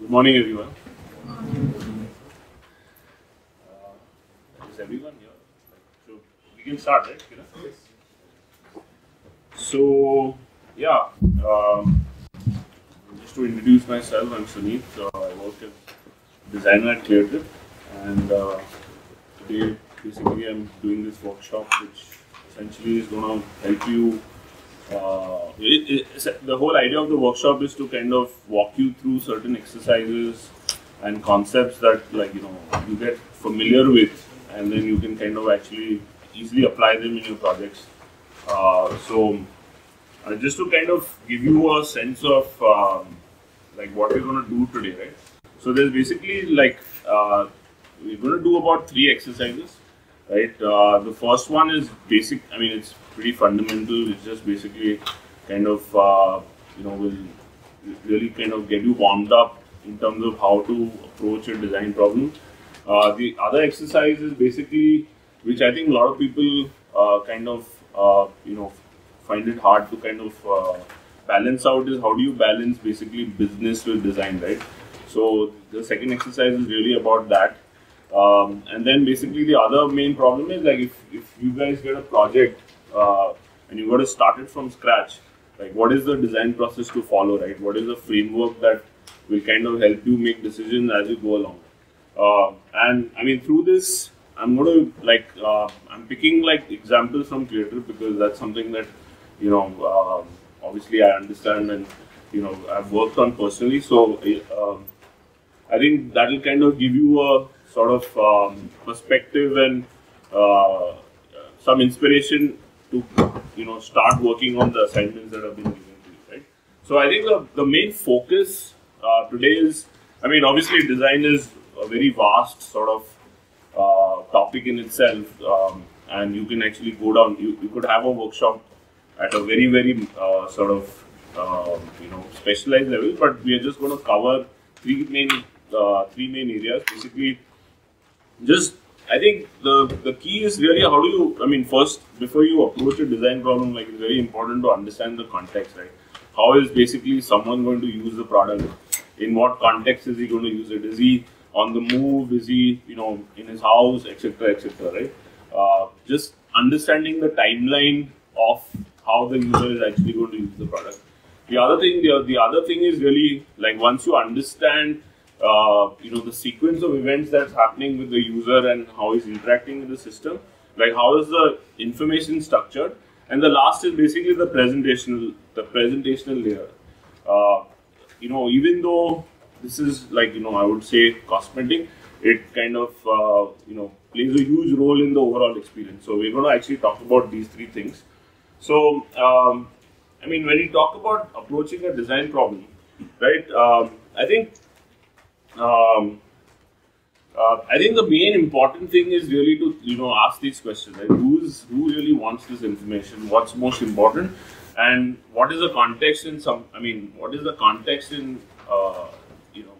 Good morning, everyone. Uh, is everyone here? So we can start, right? Kiran? So yeah, um, just to introduce myself, I'm Sunit. So I work as designer at ClearTrip, and uh, today basically I'm doing this workshop, which essentially is going to help you. Uh, it, it, the whole idea of the workshop is to kind of walk you through certain exercises and concepts that, like you know, you get familiar with, and then you can kind of actually easily apply them in your projects. Uh, so, uh, just to kind of give you a sense of um, like what we're going to do today, right? So there's basically like uh, we're going to do about three exercises, right? Uh, the first one is basic. I mean, it's pretty fundamental. It's just basically kind of uh, you know will really kind of get you warmed up in terms of how to approach a design problem. Uh, the other exercise is basically which I think a lot of people uh, kind of uh, you know find it hard to kind of uh, balance out is how do you balance basically business with design, right? So the second exercise is really about that. Um, and then basically the other main problem is like if, if you guys get a project uh, and you got to start it from scratch, like what is the design process to follow, right? What is the framework that will kind of help you make decisions as you go along? Uh, and I mean through this, I'm going to like uh, I'm picking like examples from ClearTrip because that's something that you know um, obviously I understand and you know I've worked on personally. So um, I think that will kind of give you a sort of um, perspective and uh, some inspiration to you know start working on the assignments that have been given to you, right? So I think the, the main focus uh, today is, I mean, obviously design is a very vast sort of uh, topic in itself, um, and you can actually go down. You, you could have a workshop at a very very uh, sort of um, you know specialized level, but we are just going to cover three main uh, three main areas. Basically, just I think the the key is really how do you I mean first before you approach a design problem like it's very important to understand the context right? How is basically someone going to use the product? In what context is he going to use it? Is he on the move? Is he you know in his house? Etc etc right? Uh, just understanding the timeline of how the user is actually going to use the product. The other thing the, the other thing is really like once you understand uh, you know the sequence of events that's happening with the user and how he's interacting with the system. Like how is the information structured? And the last is basically the presentational the presentational layer. Uh, you know even though this is like you know i would say cosmetic it kind of uh, you know plays a huge role in the overall experience. So we're going to actually talk about these three things. So um, i mean when you talk about approaching a design problem right um, i think um, uh, I think the main important thing is really to you know ask these questions. Right? Who's who really wants this information? What's most important? And what is the context in some? I mean, what is the context in uh, you know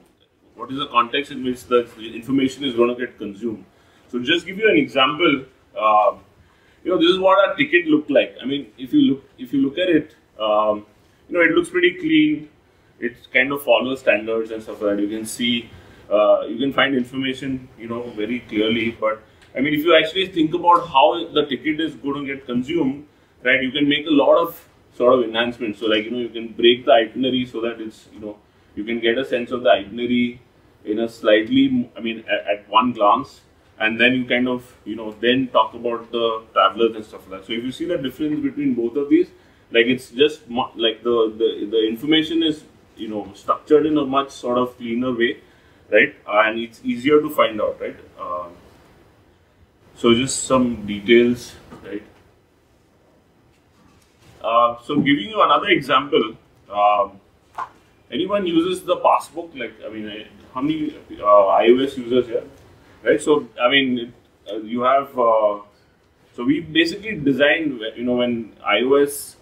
what is the context in which the information is going to get consumed? So just give you an example. Uh, you know, this is what our ticket looked like. I mean, if you look if you look at it, um, you know, it looks pretty clean it kind of follows standards and stuff like that. You can see, uh, you can find information, you know, very clearly. But I mean, if you actually think about how the ticket is going to get consumed, right, you can make a lot of sort of enhancements. So, like, you know, you can break the itinerary so that it's, you know, you can get a sense of the itinerary in a slightly, I mean, at, at one glance. And then you kind of, you know, then talk about the travelers and stuff like that. So, if you see the difference between both of these, like it's just like the, the the information is you know structured in a much sort of cleaner way, right? And it's easier to find out, right? Um, so just some details, right? Uh, so giving you another example, um, anyone uses the passbook? Like I mean, how many uh, iOS users here, right? So I mean, uh, you have. Uh, so we basically designed, you know, when iOS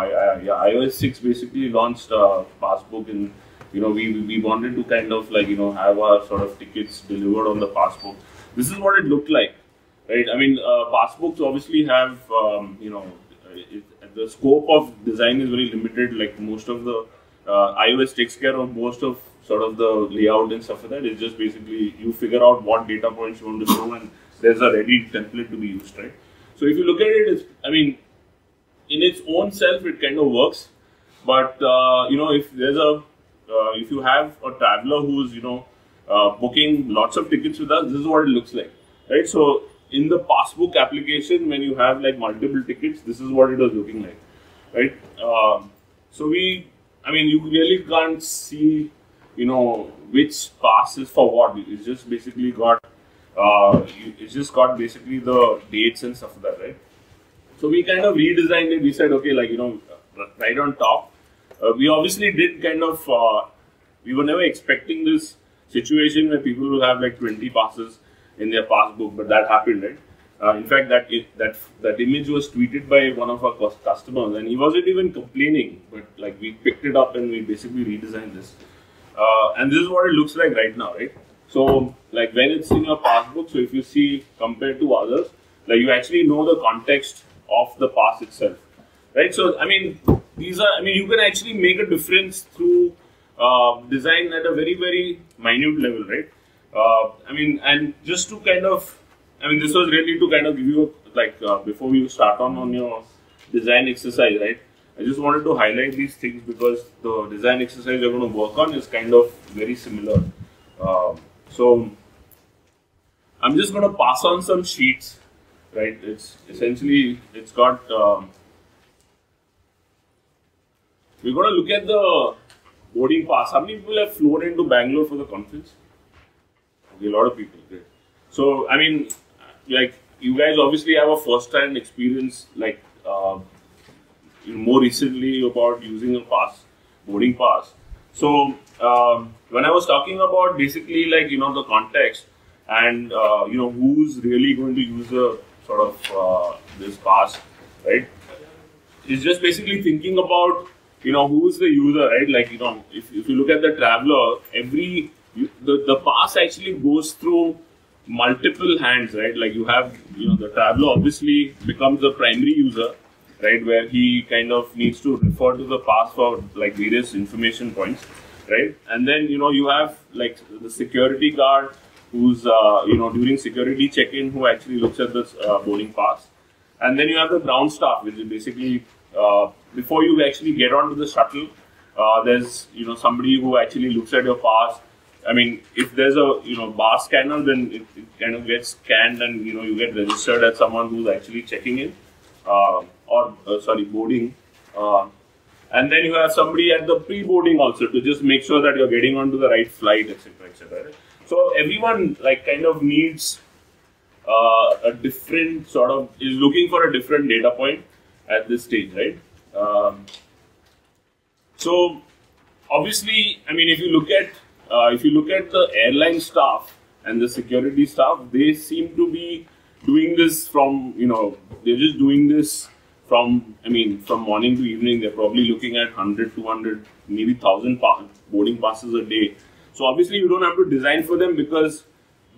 six yeah, iOS 6 basically launched a passbook and you know we, we wanted to kind of like you know have our sort of tickets delivered on the passbook. This is what it looked like, right? I mean, uh, passbooks obviously have um, you know it, the scope of design is very limited. Like most of the uh, iOS takes care of most of sort of the layout and stuff like that. It's just basically you figure out what data points you want to show, and there's a ready template to be used, right? So if you look at it, I mean, in its own self, it kind of works. But uh, you know, if there's a uh, if you have a traveler who's you know uh, booking lots of tickets with us, this is what it looks like, right? So in the passbook application, when you have like multiple tickets, this is what it was looking like, right? Um, so we, I mean, you really can't see, you know, which pass is for what. It's just basically got, uh, it's just got basically the dates and stuff like that, right? So we kind of redesigned it. We said, okay, like you know, right on top. Uh, we obviously did kind of, uh, we were never expecting this situation where people will have like 20 passes in their passbook, but that happened, right? Uh, in fact, that that that image was tweeted by one of our customers, and he wasn't even complaining. But like we picked it up and we basically redesigned this, uh, and this is what it looks like right now, right? So like when it's in your passbook, so if you see compared to others, like you actually know the context of the pass itself, right? So I mean, these are I mean you can actually make a difference through uh, design at a very very minute level, right? Uh, I mean, and just to kind of, I mean, this was really to kind of give you, like, uh, before we start on on your design exercise, right? I just wanted to highlight these things because the design exercise you're going to work on is kind of very similar. Um, so, I'm just going to pass on some sheets, right? It's essentially, it's got, um, we're going to look at the boarding pass. How many people have flown into Bangalore for the conference? a lot of people. So, I mean, like, you guys obviously have a first-hand experience, like, uh, more recently about using a pass, boarding pass. So, um, when I was talking about basically, like, you know, the context and, uh, you know, who's really going to use the sort of uh, this pass, right? It's just basically thinking about, you know, who's the user, right? Like, you know, if, if you look at the traveler, every you, the, the pass actually goes through multiple hands, right? Like you have, you know, the traveler obviously becomes the primary user, right? Where he kind of needs to refer to the pass for like various information points, right? And then, you know, you have like the security guard who's, uh, you know, during security check-in who actually looks at the uh, boarding pass. And then you have the ground staff, which is basically uh, before you actually get onto the shuttle, uh, there's, you know, somebody who actually looks at your pass I mean, if there's a you know bar scanner, then it, it, kind of gets scanned, and you know you get registered as someone who's actually checking in, uh, or uh, sorry, boarding. And then you have somebody at the pre-boarding also to just make sure that you're getting onto the right flight, etc., etc. So everyone like kind of needs uh, a different sort of is looking for a different data point at this stage, right? Um, so obviously, I mean, if you look at uh, if you look at the airline staff and the security staff, they seem to be doing this from, you know, they're just doing this from, I mean, from morning to evening. They're probably looking at 100, 200, maybe 1000 boarding passes a day. So obviously, you don't have to design for them because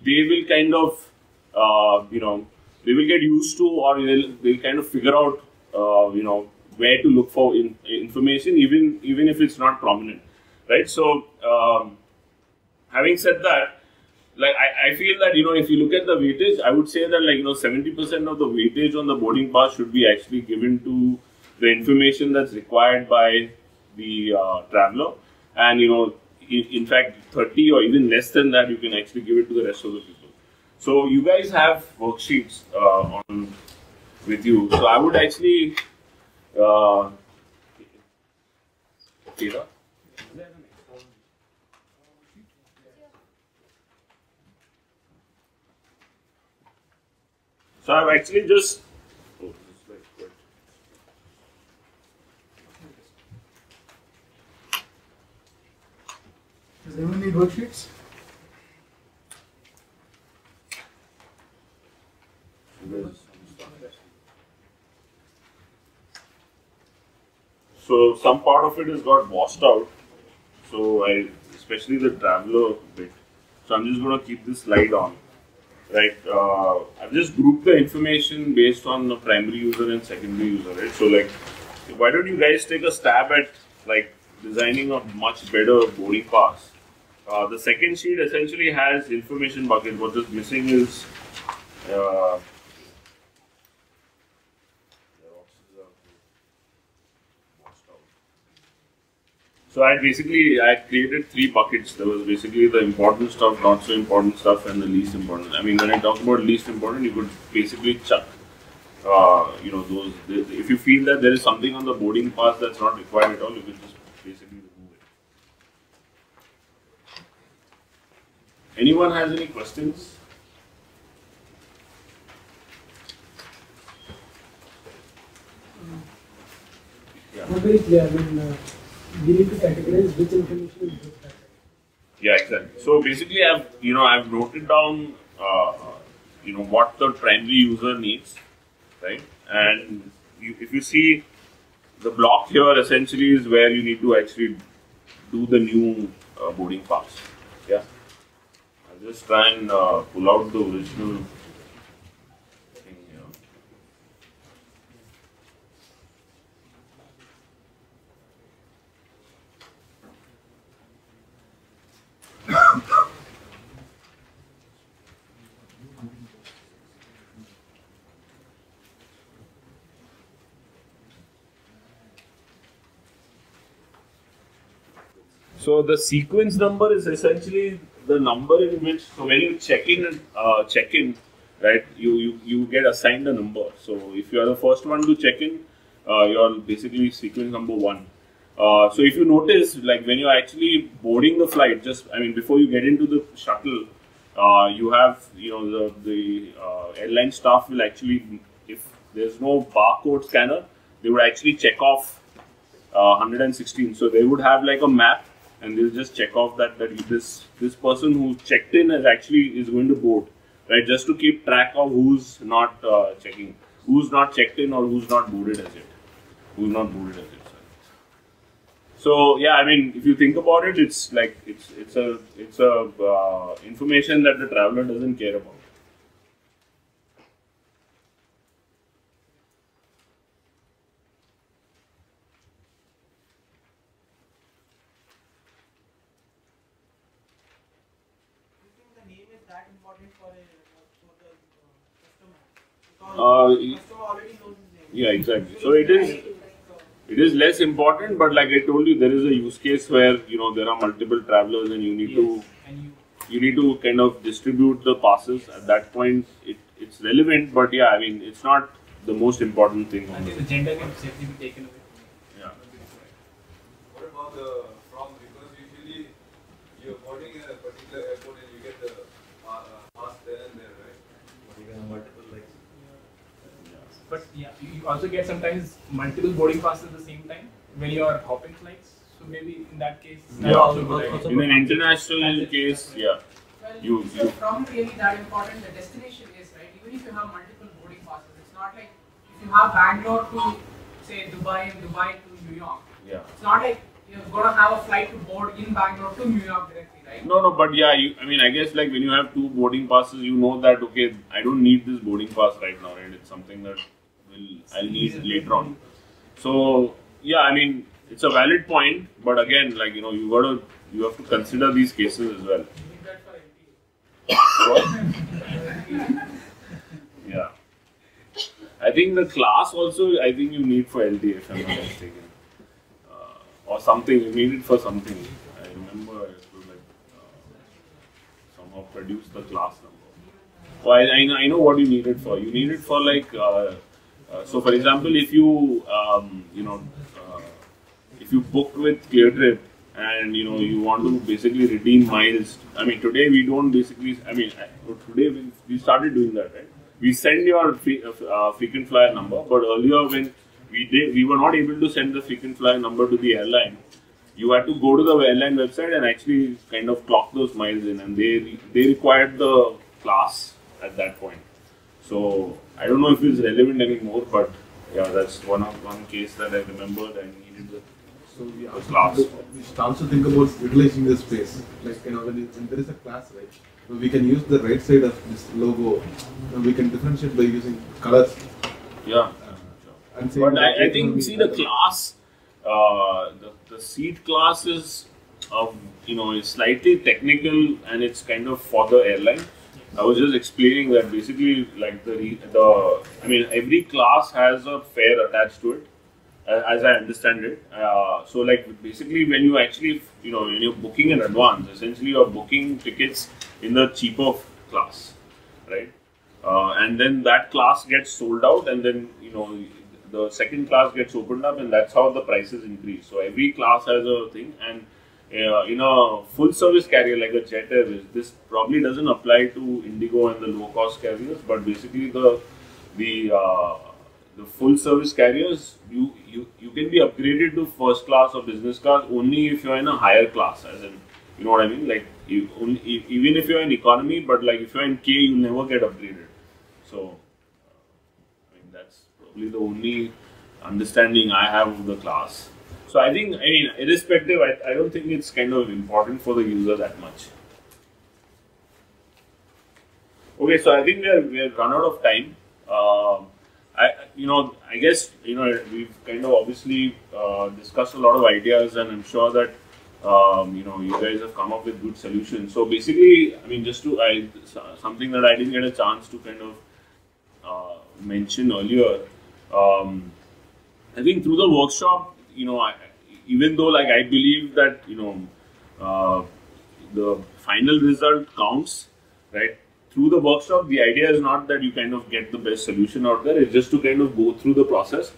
they will kind of, uh, you know, they will get used to or they'll, they'll kind of figure out, uh, you know, where to look for in, information, even even if it's not prominent, right? So um, having said that, like I, I feel that you know if you look at the weightage, I would say that like you know seventy percent of the weightage on the boarding pass should be actually given to the information that's required by the uh, traveler, and you know in, fact thirty or even less than that you can actually give it to the rest of the people. So you guys have worksheets uh, on with you. So I would actually. Uh, So I've actually just. Does anyone need worksheets? So some part of it has got washed out. So I, especially the traveler bit. So I'm just going to keep this slide on right? Uh, I've just grouped the information based on the primary user and secondary user, right? So like, why don't you guys take a stab at like designing a much better boarding pass, Uh, the second sheet essentially has information bucket. What is missing is uh, so I basically I created three buckets. There was basically the important stuff, not so important stuff, and the least important. I mean, when I talk about least important, you could basically chuck, uh, you know, those. If you feel that there is something on the boarding pass that's not required at all, you can just basically remove it. Anyone has any questions? Yeah. Not very clear. I mean, uh, we need to categorize which information is good. Yeah, exactly. So basically, I've you know I've noted down uh, you know what the primary user needs, right? And you, if you see the block here, essentially is where you need to actually do the new uh, boarding pass. Just try and uh, pull out the original thing here. So the sequence number is essentially the number in which so when you check in uh, check in right you, you you get assigned a number. So if you are the first one to check in, uh, you're basically sequence number one. Uh, so if you notice, like when you're actually boarding the flight, just I mean before you get into the shuttle, uh, you have you know the the uh, airline staff will actually if there's no barcode scanner, they would actually check off uh, 116. So they would have like a map, and they'll just check off that that this this person who checked in is actually is going to board, right? Just to keep track of who's not uh, checking, who's not checked in, or who's not boarded as yet, who's not boarded as yet. So yeah, I mean, if you think about it, it's like it's it's a it's a uh, information that the traveler doesn't care about. you think the name is that important for a for the uh, customer? Because Uh, the customer already knows his name. Yeah, exactly. So it is it is less important, but like I told you, there is a use case where you know there are multiple travelers and you need to you you need to kind of distribute the passes. At that point, it, it's relevant, but yeah, I mean it's not the most important thing. On and the, the gender can safely be taken away. yeah. What about the from? Because usually you're boarding a particular airport and you get the pa- uh, pass there and there, right? You can have multiple like But yeah, you you also get sometimes multiple boarding passes at the same time when you are hopping flights. So maybe in that case, that's Yeah. also a good idea. In an international case, yeah, Well, You- is you- from really that important? The destination is right. Even if you have multiple boarding passes, it's not like if you have Bangalore to say Dubai and Dubai to New York. yeah. It's not like you're gonna have a flight to board in Bangalore to New York directly, right? No, no, but yeah, you, I mean, I guess like when you have two boarding passes, you know that okay, I don't need this boarding pass right now, right? It's something that will I'll need later on. So yeah, I mean, it's a valid point, but again, like you know, you gotta you have to consider these cases as well. Yeah. I think the class also, I think you need for LD if I'm not mistaken. Uh, or something, you need it for something. I remember I had to like uh, somehow produce the class number. I, I, know, I know what you need it for. You need it for like, uh, uh, so for example, if you, um, you know, uh, if you book with ClearTrip and you know you want to basically redeem miles. I mean, today we don't basically. I mean, today we, we started doing that, right? We send your fre- uh, frequent flyer number, but earlier when we did, we were not able to send the frequent flyer number to the airline. You had to go to the airline website and actually kind of clock those miles in, and they they required the class at that point. So I don't know if it's relevant anymore, but yeah, that's one of one case that I remember that I needed the so we The class. we should also think about utilizing the space. Like you know when, you, when there is a class, right? We can use the right side of this logo. and we can differentiate by using colors. yeah. And say But I, I think, see, the class, uh, the, the seat class is of you know slightly technical and it's kind of for the airline. I was just explaining that basically like the the I mean every class has a fare attached to it uh, as I understand it. Uh, so like basically when you actually you know when you're booking in advance, essentially you're booking tickets in the cheaper class, right? Uh, and then that class gets sold out, and then you know the second class gets opened up, and that's how the prices increase. So every class has a thing, and uh, in a full service carrier like a Jet Airways, this probably doesn't apply to Indigo and the low cost carriers, but basically the the uh, the full service carriers you, you you can be upgraded to first class or business class only if you're in a higher class, as in you know what I mean, like you only, even if you're in economy, but like if you're in K, you'll never get upgraded. So uh, I mean that's probably the only understanding I have of the class. So I think, I mean, irrespective, I, I don't think it's kind of important for the user that much. Okay, so I think we are we are run out of time. Um, I you know I guess you know we've kind of obviously uh, discussed a lot of ideas, and I'm sure that um, you know you guys have come up with good solutions. So basically, I mean, just to I something that I didn't get a chance to kind of uh, mention earlier. Um, I think through the workshop, you know, I, even though like I believe that you know uh, the final result counts, right? Through the workshop, the idea is not that you kind of get the best solution out there. It's just to kind of go through the process.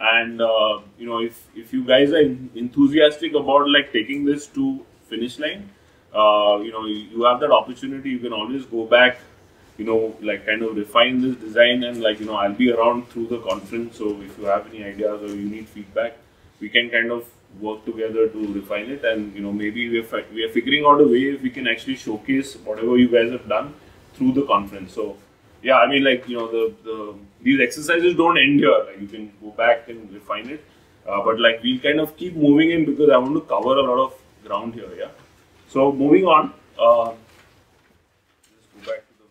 And uh, you know, if if you guys are enthusiastic about like taking this to finish line, uh, you know, you, you have that opportunity. You can always go back you know, like kind of refine this design and like, you know, I'll be around through the conference. So if you have any ideas or you need feedback, we can kind of work together to refine it. And, you know, maybe we're, we are figuring out a way if we can actually showcase whatever you guys have done through the conference. So, yeah, I mean, like, you know, the, the these exercises don't end here. Like, you can go back and refine it. Uh, but like, we'll kind of keep moving in because I want to cover a lot of ground here. Yeah. So, moving on. Uh, let's go back to the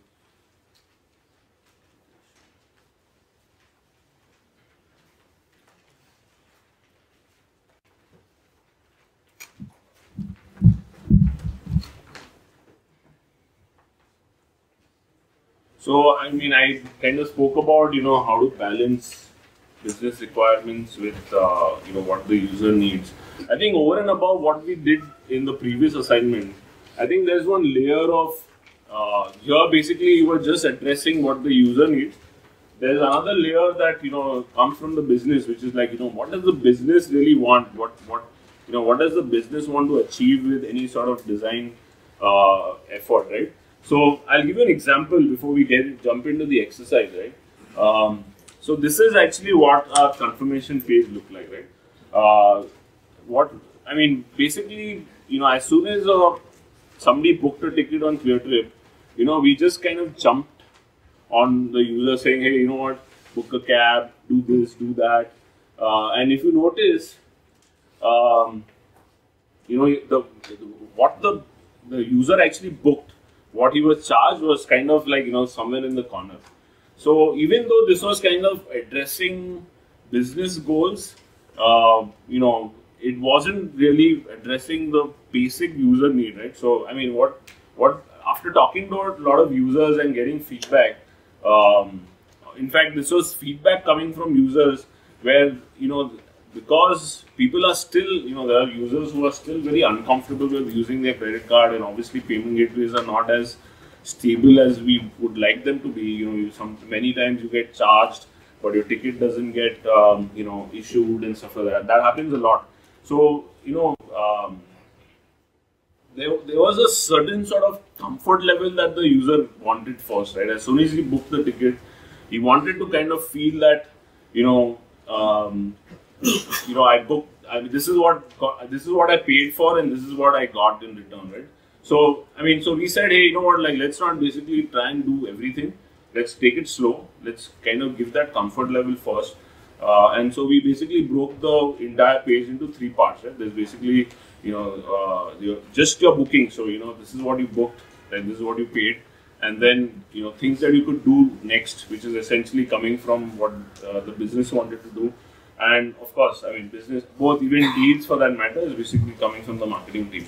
So, I mean, I kind of spoke about, you know, how to balance business requirements with, uh, you know, what the user needs. I think over and above what we did in the previous assignment, I think there's one layer of, uh, here basically you were just addressing what the user needs. There's another layer that, you know, comes from the business, which is like, you know, what does the business really want? What, what, you know, what does the business want to achieve with any sort of design uh, effort, right? So I'll give you an example before we get jump into the exercise, right? Um, so this is actually what our confirmation page look like, right? Uh, what I mean, basically, you know, as soon as uh, somebody booked a ticket on ClearTrip, you know, we just kind of jumped on the user saying, hey, you know what, book a cab, do this, do that, uh, and if you notice, um, you know, the what the the user actually booked what he was charged was kind of like you know somewhere in the corner. So even though this was kind of addressing business goals uh, you know it wasn't really addressing the basic user need right? So i mean what what after talking to a lot of users and getting feedback um, in fact this was feedback coming from users where you know because people are still, you know, there are users who are still very uncomfortable with using their credit card, and obviously payment gateways are not as stable as we would like them to be. You know, you, some many times you get charged, but your ticket doesn't get, um, you know, issued and stuff like that. That happens a lot. So, you know, um, there, there was a certain sort of comfort level that the user wanted first, right? As soon as he booked the ticket, he wanted to kind of feel that, you know, um, you know, I booked. I mean, this is what this is what I paid for, and this is what I got in return, right? So, I mean, so we said, hey, you know what? Like, let's not basically try and do everything. Let's take it slow. Let's kind of give that comfort level first. Uh, and so we basically broke the entire page into three parts. Right? There's basically, you know, uh, your, just your booking. So, you know, this is what you booked, and this is what you paid, and then you know things that you could do next, which is essentially coming from what uh, the business wanted to do and of course, I mean, business, both even deals for that matter, is basically coming from the marketing team.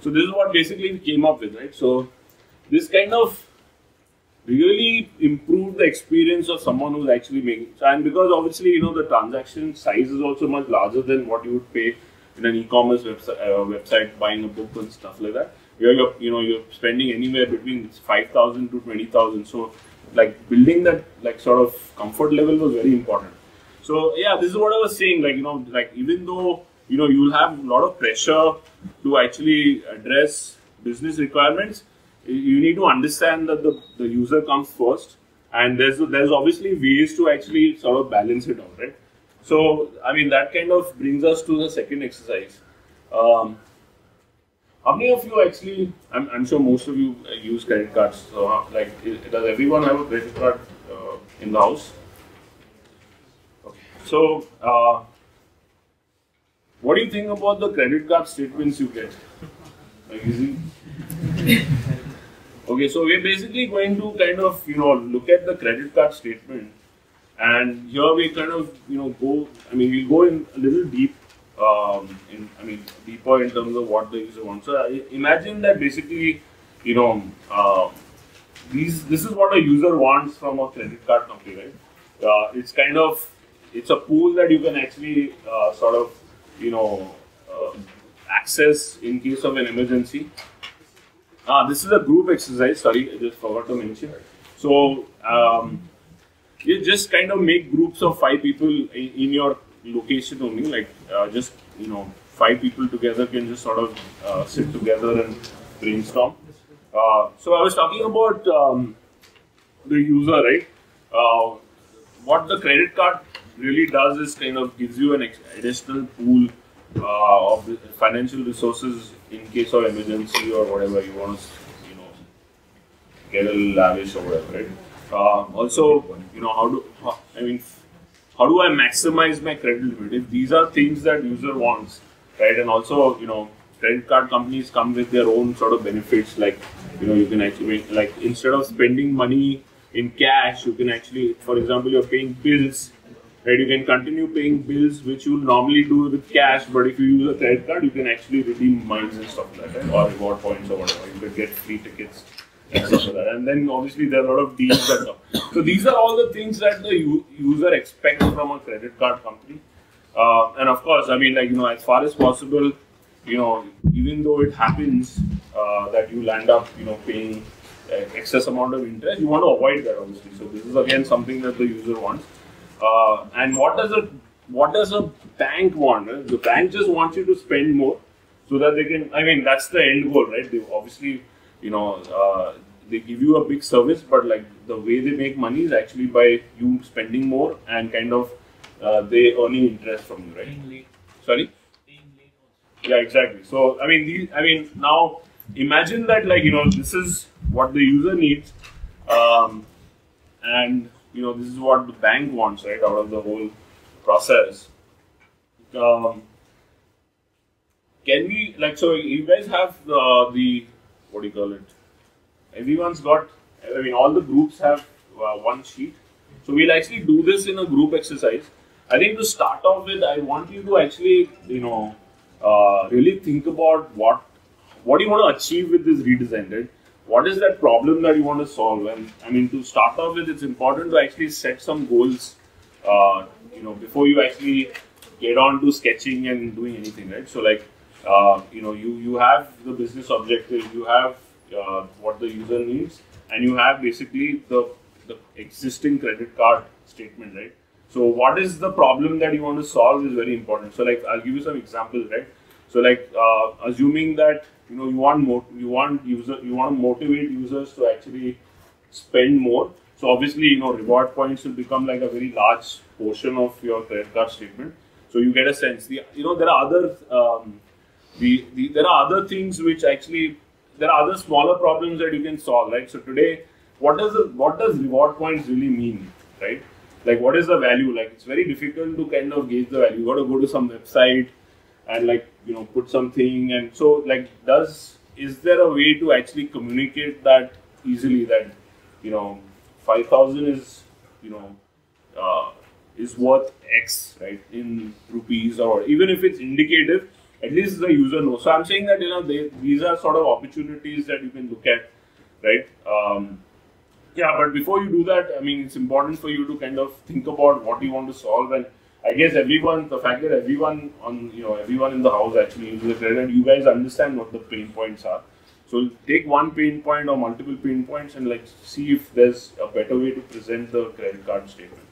So this is what basically we came up with, right? So this kind of really improved the experience of someone who's actually making, and because obviously you know the transaction size is also much larger than what you would pay in an e-commerce website, uh, website buying a book and stuff like that. You're, you're you know you're spending anywhere between five thousand to twenty thousand. So like building that like sort of comfort level was very important. So yeah, this is what I was saying. Like you know, like even though you know you'll have a lot of pressure to actually address business requirements, you need to understand that the, the user comes first, and there's there's obviously ways to actually sort of balance it out, right? So I mean that kind of brings us to the second exercise. Um, how many of you actually? I'm, I'm sure most of you use credit cards. So uh, like, does everyone have a credit card uh, in the house? So. Uh, what do you think about the credit card statements you get? Like, is it? Okay, so we're basically going to kind of, you know, look at the credit card statement. And here we kind of, you know, go, I mean, we go in a little deep, um, in, I mean, deeper in terms of what the user wants. So I imagine that basically, you know, uh, these, this is what a user wants from a credit card company, right? Uh, it's kind of, it's a pool that you can actually uh, sort of you know, uh, access in case of an emergency. Ah, this is a group exercise. Sorry, I just forgot to mention. So um, you just kind of make groups of five people in, in your location only. Like uh, just you know, five people together can just sort of uh, sit together and brainstorm. Uh, so I was talking about um, the user, right? Uh, what the credit card really does is kind of gives you an additional pool uh, of financial resources in case of emergency or whatever you want to, you know, get a lavish or whatever, right? Uh, also, you know, how do I mean, how do I maximize my credit limit? If these are things that user wants, right? And also, you know, credit card companies come with their own sort of benefits, like you know, you can actually make, like instead of spending money in cash, you can actually, for example, you're paying bills right? You can continue paying bills which you normally do with cash, but if you use a credit card, you can actually redeem miles and stuff like that, or reward points or whatever. You can get free tickets and stuff like that. And then obviously there are a lot of deals that come. So these are all the things that the user expects from a credit card company. Uh, and of course, I mean, like you know, as far as possible, you know, even though it happens uh, that you land up, you know, paying uh, excess amount of interest, you want to avoid that obviously. So this is again something that the user wants. Uh, and what does a what does a bank want? The bank just wants you to spend more so that they can. I mean, that's the end goal, right? They obviously, you know, uh, they give you a big service, but like the way they make money is actually by you spending more and kind of uh, they earning interest from you, right? Sorry. Yeah, exactly. So I mean, these, I mean now imagine that like you know this is what the user needs, um, and you know, this is what the bank wants, right, out of the whole process. Um, can we, like, so you guys have the, the, what do you call it? Everyone's got, I mean, all the groups have uh, one sheet. So we'll actually do this in a group exercise. I think to start off with, I want you to actually, you know, uh, really think about what what do you want to achieve with this redesign, right? What is that problem that you want to solve? And I mean, to start off with, it's important to actually set some goals, uh, you know, before you actually get on to sketching and doing anything, right? So, like, uh, you know, you, you have the business objective, you have uh, what the user needs, and you have basically the, the existing credit card statement, right? So, what is the problem that you want to solve is very important. So, like, I'll give you some examples, right? So, like, uh, assuming that you know you want more you want user you want to motivate users to actually spend more. So obviously you know reward points will become like a very large portion of your credit card statement. So you get a sense. The you know there are other um, the, the there are other things which actually there are other smaller problems that you can solve right? So today what does the, what does reward points really mean right? Like what is the value? Like it's very difficult to kind of gauge the value. You got to go to some website and like you know put something and so like does is there a way to actually communicate that easily that you know 5000 is you know uh, is worth X, right, in rupees or even if it's indicative, at least the user knows. So I'm saying that you know they, these are sort of opportunities that you can look at, right? Um, yeah, but before you do that, I mean, it's important for you to kind of think about what you want to solve. And I guess everyone, the fact that everyone on, you know, everyone in the house actually uses the credit, you guys understand what the pain points are. So take one pain point or multiple pain points and like see if there's a better way to present the credit card statement.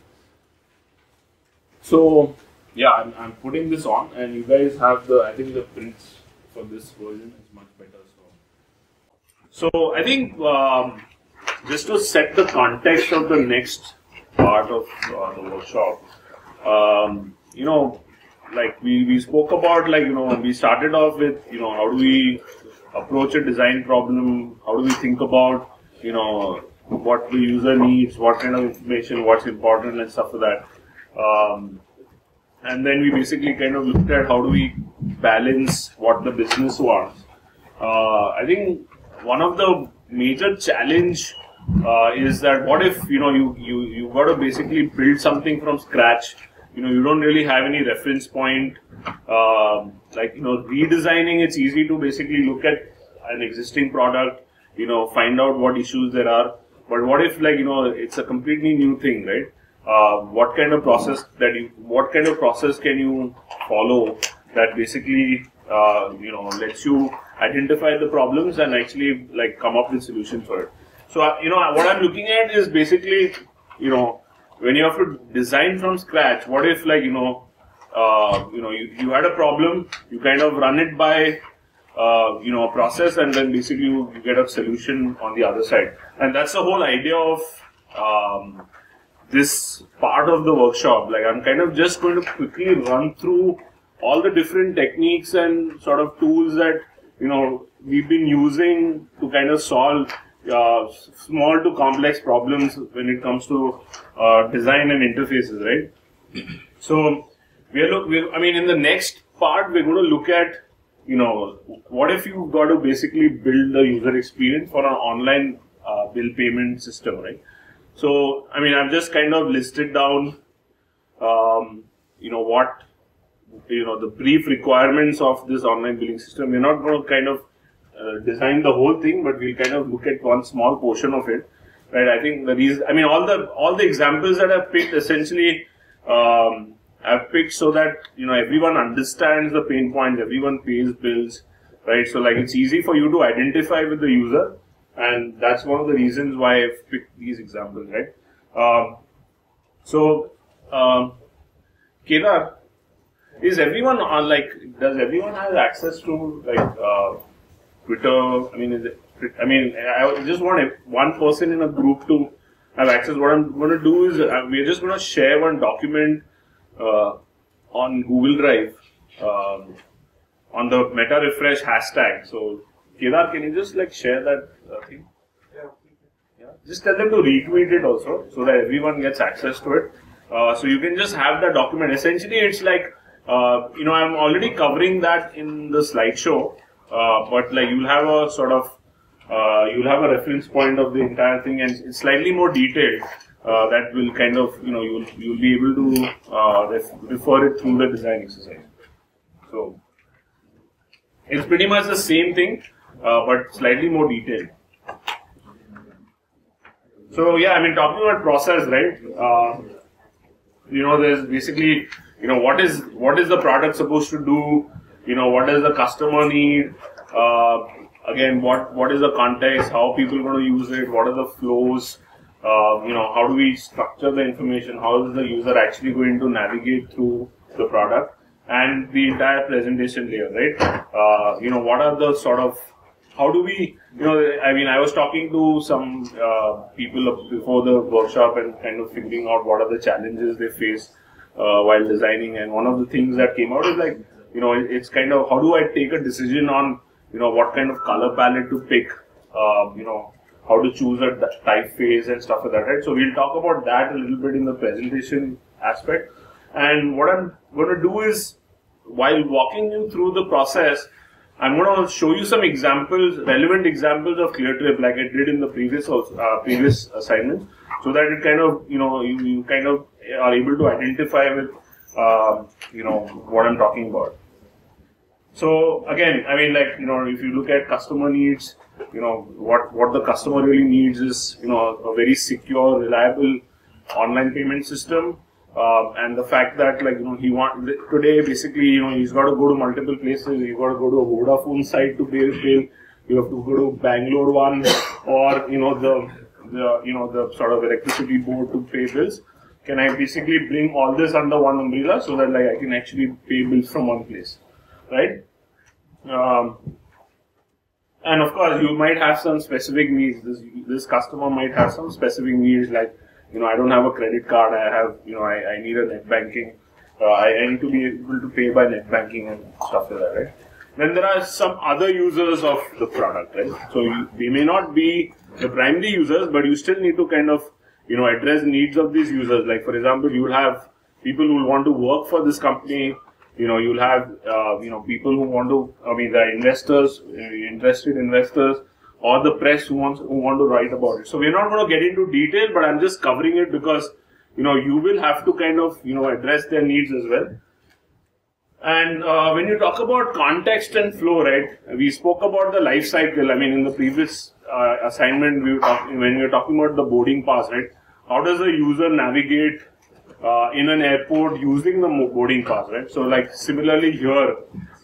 So yeah, I'm, I'm putting this on, and you guys have the. I think the prints for this version is much better. So, so I think um, just to set the context of the next part of uh, the workshop, um, you know, like we, we spoke about, like you know, we started off with you know how do we approach a design problem, how do we think about you know what the user needs, what kind of information, what's important, and stuff like that. Um, and then we basically kind of looked at how do we balance what the business wants. Uh, I think one of the major challenge uh, is that what if you know you you you got to basically build something from scratch. You know you don't really have any reference point. Uh, like you know redesigning, it's easy to basically look at an existing product. You know find out what issues there are. But what if like you know it's a completely new thing, right? uh, what kind of process that you what kind of process can you follow that basically uh, you know lets you identify the problems and actually like come up with solutions for it so uh, you know what i'm looking at is basically you know when you have to design from scratch what if like you know uh, you know you, you had a problem you kind of run it by uh, you know a process and then basically you, you get a solution on the other side and that's the whole idea of um, this part of the workshop. Like I'm kind of just going to quickly run through all the different techniques and sort of tools that you know we've been using to kind of solve uh, small to complex problems when it comes to uh, design and interfaces, right? So we are look. We're, I mean, in the next part, we're going to look at you know what if you've got to basically build the user experience for an online uh, bill payment system, right? So, I mean, I've just kind of listed down, um, you know, what, you know, the brief requirements of this online billing system. We're not going to kind of uh, design the whole thing, but we'll kind of look at one small portion of it. Right. I think the reason, I mean, all the, all the examples that I've picked essentially, um, I've picked so that, you know, everyone understands the pain points, everyone pays bills, right? So like it's easy for you to identify with the user and that's one of the reasons why I've picked these examples, right? Um, so, um, Kedar, is everyone on like? Does everyone have access to like uh, Twitter? I mean, is it? I mean, I just want one person in a group to have access. What I'm going to do is uh, we're just going to share one document uh, on Google Drive um, on the meta refresh hashtag. So Kedar, can you just like share that uh, thing? Yeah. Just tell them to retweet it also so that everyone gets access to it. Uh, so you can just have that document. Essentially, it's like uh, you know I'm already covering that in the slideshow, uh, but like you'll have a sort of uh, you'll have a reference point of the entire thing and it's slightly more detailed. Uh, that will kind of you know you'll you'll be able to ref- refer it through the design exercise. So it's pretty much the same thing uh, but slightly more detailed. So yeah, I mean talking about process, right? Uh, you know, there's basically, you know, what is what is the product supposed to do? You know, what does the customer need? Uh, again, what what is the context? How people are going to use it? What are the flows? Uh, you know, how do we structure the information? How is the user actually going to navigate through the product? And the entire presentation layer, right? Uh, you know, what are the sort of how do we, you know, I mean, I was talking to some uh, people before the workshop and kind of figuring out what are the challenges they face uh, while designing. And one of the things that came out is like, you know, it's kind of how do I take a decision on, you know, what kind of color palette to pick, uh, you know, how to choose a typeface and stuff like that, right? So we'll talk about that a little bit in the presentation aspect. And what I'm going to do is, while walking you through the process, I'm going to show you some examples, relevant examples of ClearTrip, like I did in the previous uh, previous assignment. so that it kind of you know you, you kind of are able to identify with uh, you know what I'm talking about. So again, I mean, like you know, if you look at customer needs, you know what what the customer really needs is you know a very secure, reliable online payment system, uh, and the fact that like you know he want today basically you know he's got to go to multiple places. You've got to go to a Vodafone site to pay bill. You have to go to Bangalore one, or you know the the you know the sort of electricity board to pay bills. Can I basically bring all this under one umbrella so that like I can actually pay bills from one place? Right? Um, and of course, you might have some specific needs. This this customer might have some specific needs, like you know, I don't have a credit card. I have you know, I, I need a net banking. Uh, I need to be able to pay by net banking and stuff like that, right? Then there are some other users of the product, right? So you, they may not be the primary users, but you still need to kind of you know address needs of these users. Like for example, you will have people who will want to work for this company you know, you'll have, uh, you know, people who want to, I mean, the investors, uh, interested investors, or the press who wants, who want to write about it. So we're not going to get into detail, but I'm just covering it because, you know, you will have to kind of, you know, address their needs as well. And uh, when you talk about context and flow, right, we spoke about the life cycle. I mean, in the previous uh, assignment, we were when we were talking about the boarding pass, right, how does the user navigate uh, in an airport using the boarding pass, right? So, like similarly here,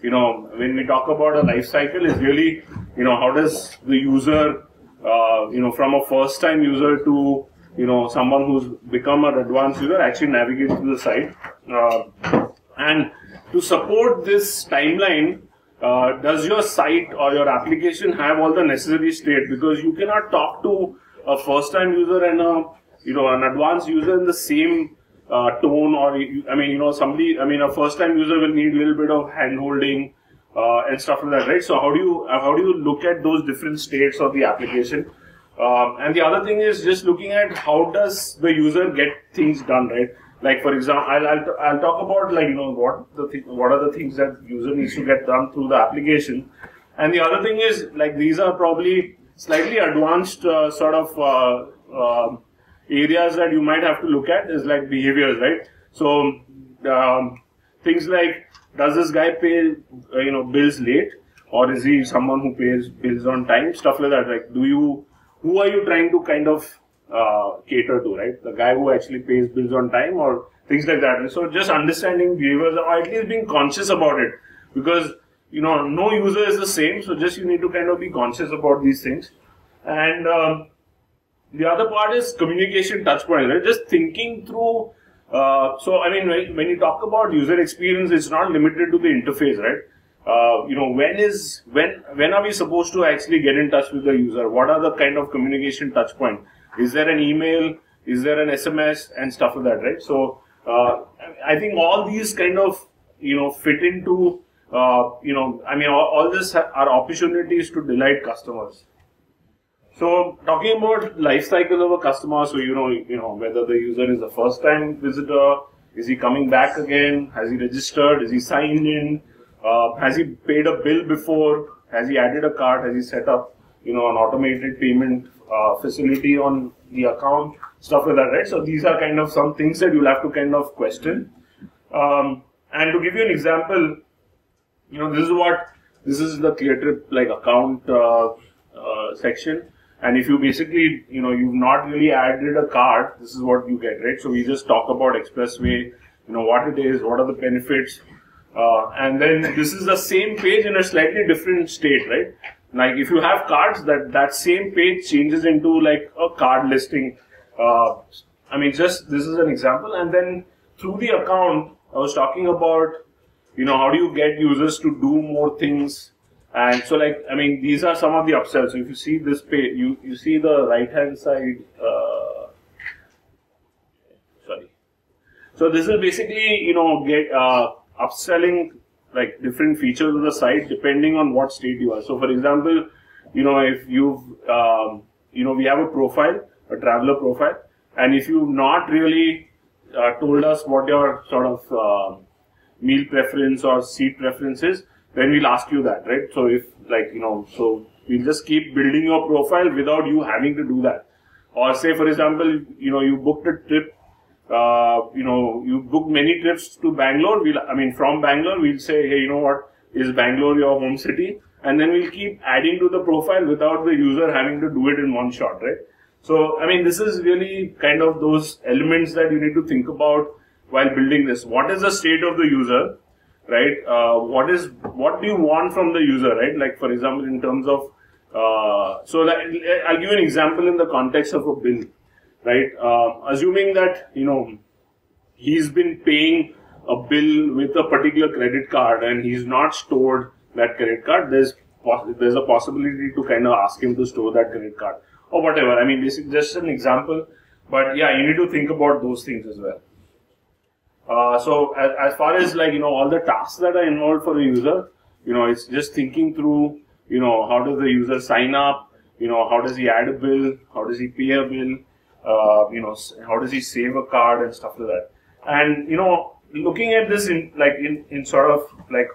you know, when we talk about a life cycle, is really, you know, how does the user, uh, you know, from a first-time user to, you know, someone who's become an advanced user actually navigate to the site, uh, and to support this timeline. Uh, does your site or your application have all the necessary state? Because you cannot talk to a first-time user and a you know an advanced user in the same uh, tone or I mean you know somebody I mean a first time user will need a little bit of hand holding uh, and stuff like that right? So how do you how do you look at those different states of the application? Um, and the other thing is just looking at how does the user get things done right? Like for example I'll, I'll, I'll talk about like you know what the th- what are the things that user needs to get done through the application. And the other thing is like these are probably slightly advanced uh, sort of uh, um, areas that you might have to look at is like behaviors, right? So um, things like does this guy pay uh, you know bills late or is he someone who pays bills on time? Stuff like that. Like do you who are you trying to kind of uh, cater to, right? The guy who actually pays bills on time or things like that. So just understanding behaviors or at least being conscious about it because you know no user is the same. So just you need to kind of be conscious about these things and. Um, the other part is communication touchpoint, right? Just thinking through. Uh, so, I mean, when, when you talk about user experience, it's not limited to the interface, right? Uh, you know, when is when when are we supposed to actually get in touch with the user? What are the kind of communication touchpoint? Is there an email? Is there an SMS and stuff like that, right? So, uh, I think all these kind of you know fit into uh, you know, I mean, all, all this are opportunities to delight customers. So talking about life cycle of a customer, so you know, you know whether the user is a first time visitor, is he coming back again, has he registered, is he signed in, uh, has he paid a bill before, has he added a card, has he set up, you know, an automated payment uh, facility on the account, stuff like that, right? So these are kind of some things that you'll have to kind of question. Um, and to give you an example, you know, this is what this is the ClearTrip like account uh, uh section and if you basically, you know, you've not really added a card, this is what you get, right? So we just talk about expressway, you know, what it is, what are the benefits, uh, and then this is the same page in a slightly different state, right? Like if you have cards, that that same page changes into like a card listing. Uh, I mean, just this is an example, and then through the account, I was talking about, you know, how do you get users to do more things and so, like, I mean, these are some of the upsells. So if you see this page, you, you see the right hand side. Uh, sorry. So this is basically, you know, get uh, upselling like different features of the site depending on what state you are. So, for example, you know, if you've, um, you know, we have a profile, a traveler profile, and if you've not really uh, told us what your sort of uh, meal preference or seat preference is, then we'll ask you that, right? So if like, you know, so we'll just keep building your profile without you having to do that. or say for example, you know, you booked a trip, uh, you know, you booked many trips to Bangalore. We'll, I mean, from Bangalore, we'll say, hey, you know what, is Bangalore your home city? And then we'll keep adding to the profile without the user having to do it in one shot, right? So, I mean, this is really kind of those elements that you need to think about while building this. What is the state of the user, right? Uh, what is what do you want from the user, right? Like for example, in terms of uh, so, I'll give an example in the context of a bill, right? Uh, assuming that you know he's been paying a bill with a particular credit card and he's not stored that credit card, there's there's a possibility to kind of ask him to store that credit card or whatever. I mean, this is just an example, but yeah, you need to think about those things as well. Uh, so as, as far as like you know all the tasks that are involved for a user, you know, it's just thinking through you know, how does the user sign up? You know, how does he add a bill? How does he pay a bill? Uh, you know, how does he save a card and stuff like that? And, you know, looking at this in, like, in, in sort of, like,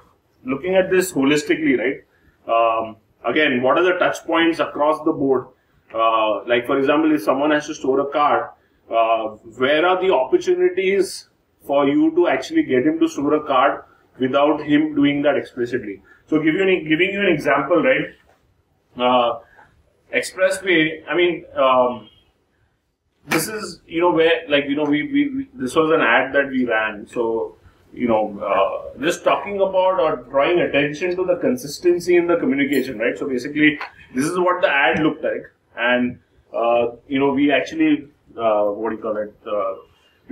looking at this holistically, right? Um, again, what are the touch points across the board? Uh, like, for example, if someone has to store a card, uh, where are the opportunities for you to actually get him to store a card without him doing that explicitly? So give you an, giving you an example, right? Uh, expressway. I mean, um, this is you know where like you know we, we, we, this was an ad that we ran. So you know uh, just talking about or drawing attention to the consistency in the communication, right? So basically, this is what the ad looked like, and uh, you know we actually uh, what do you call it?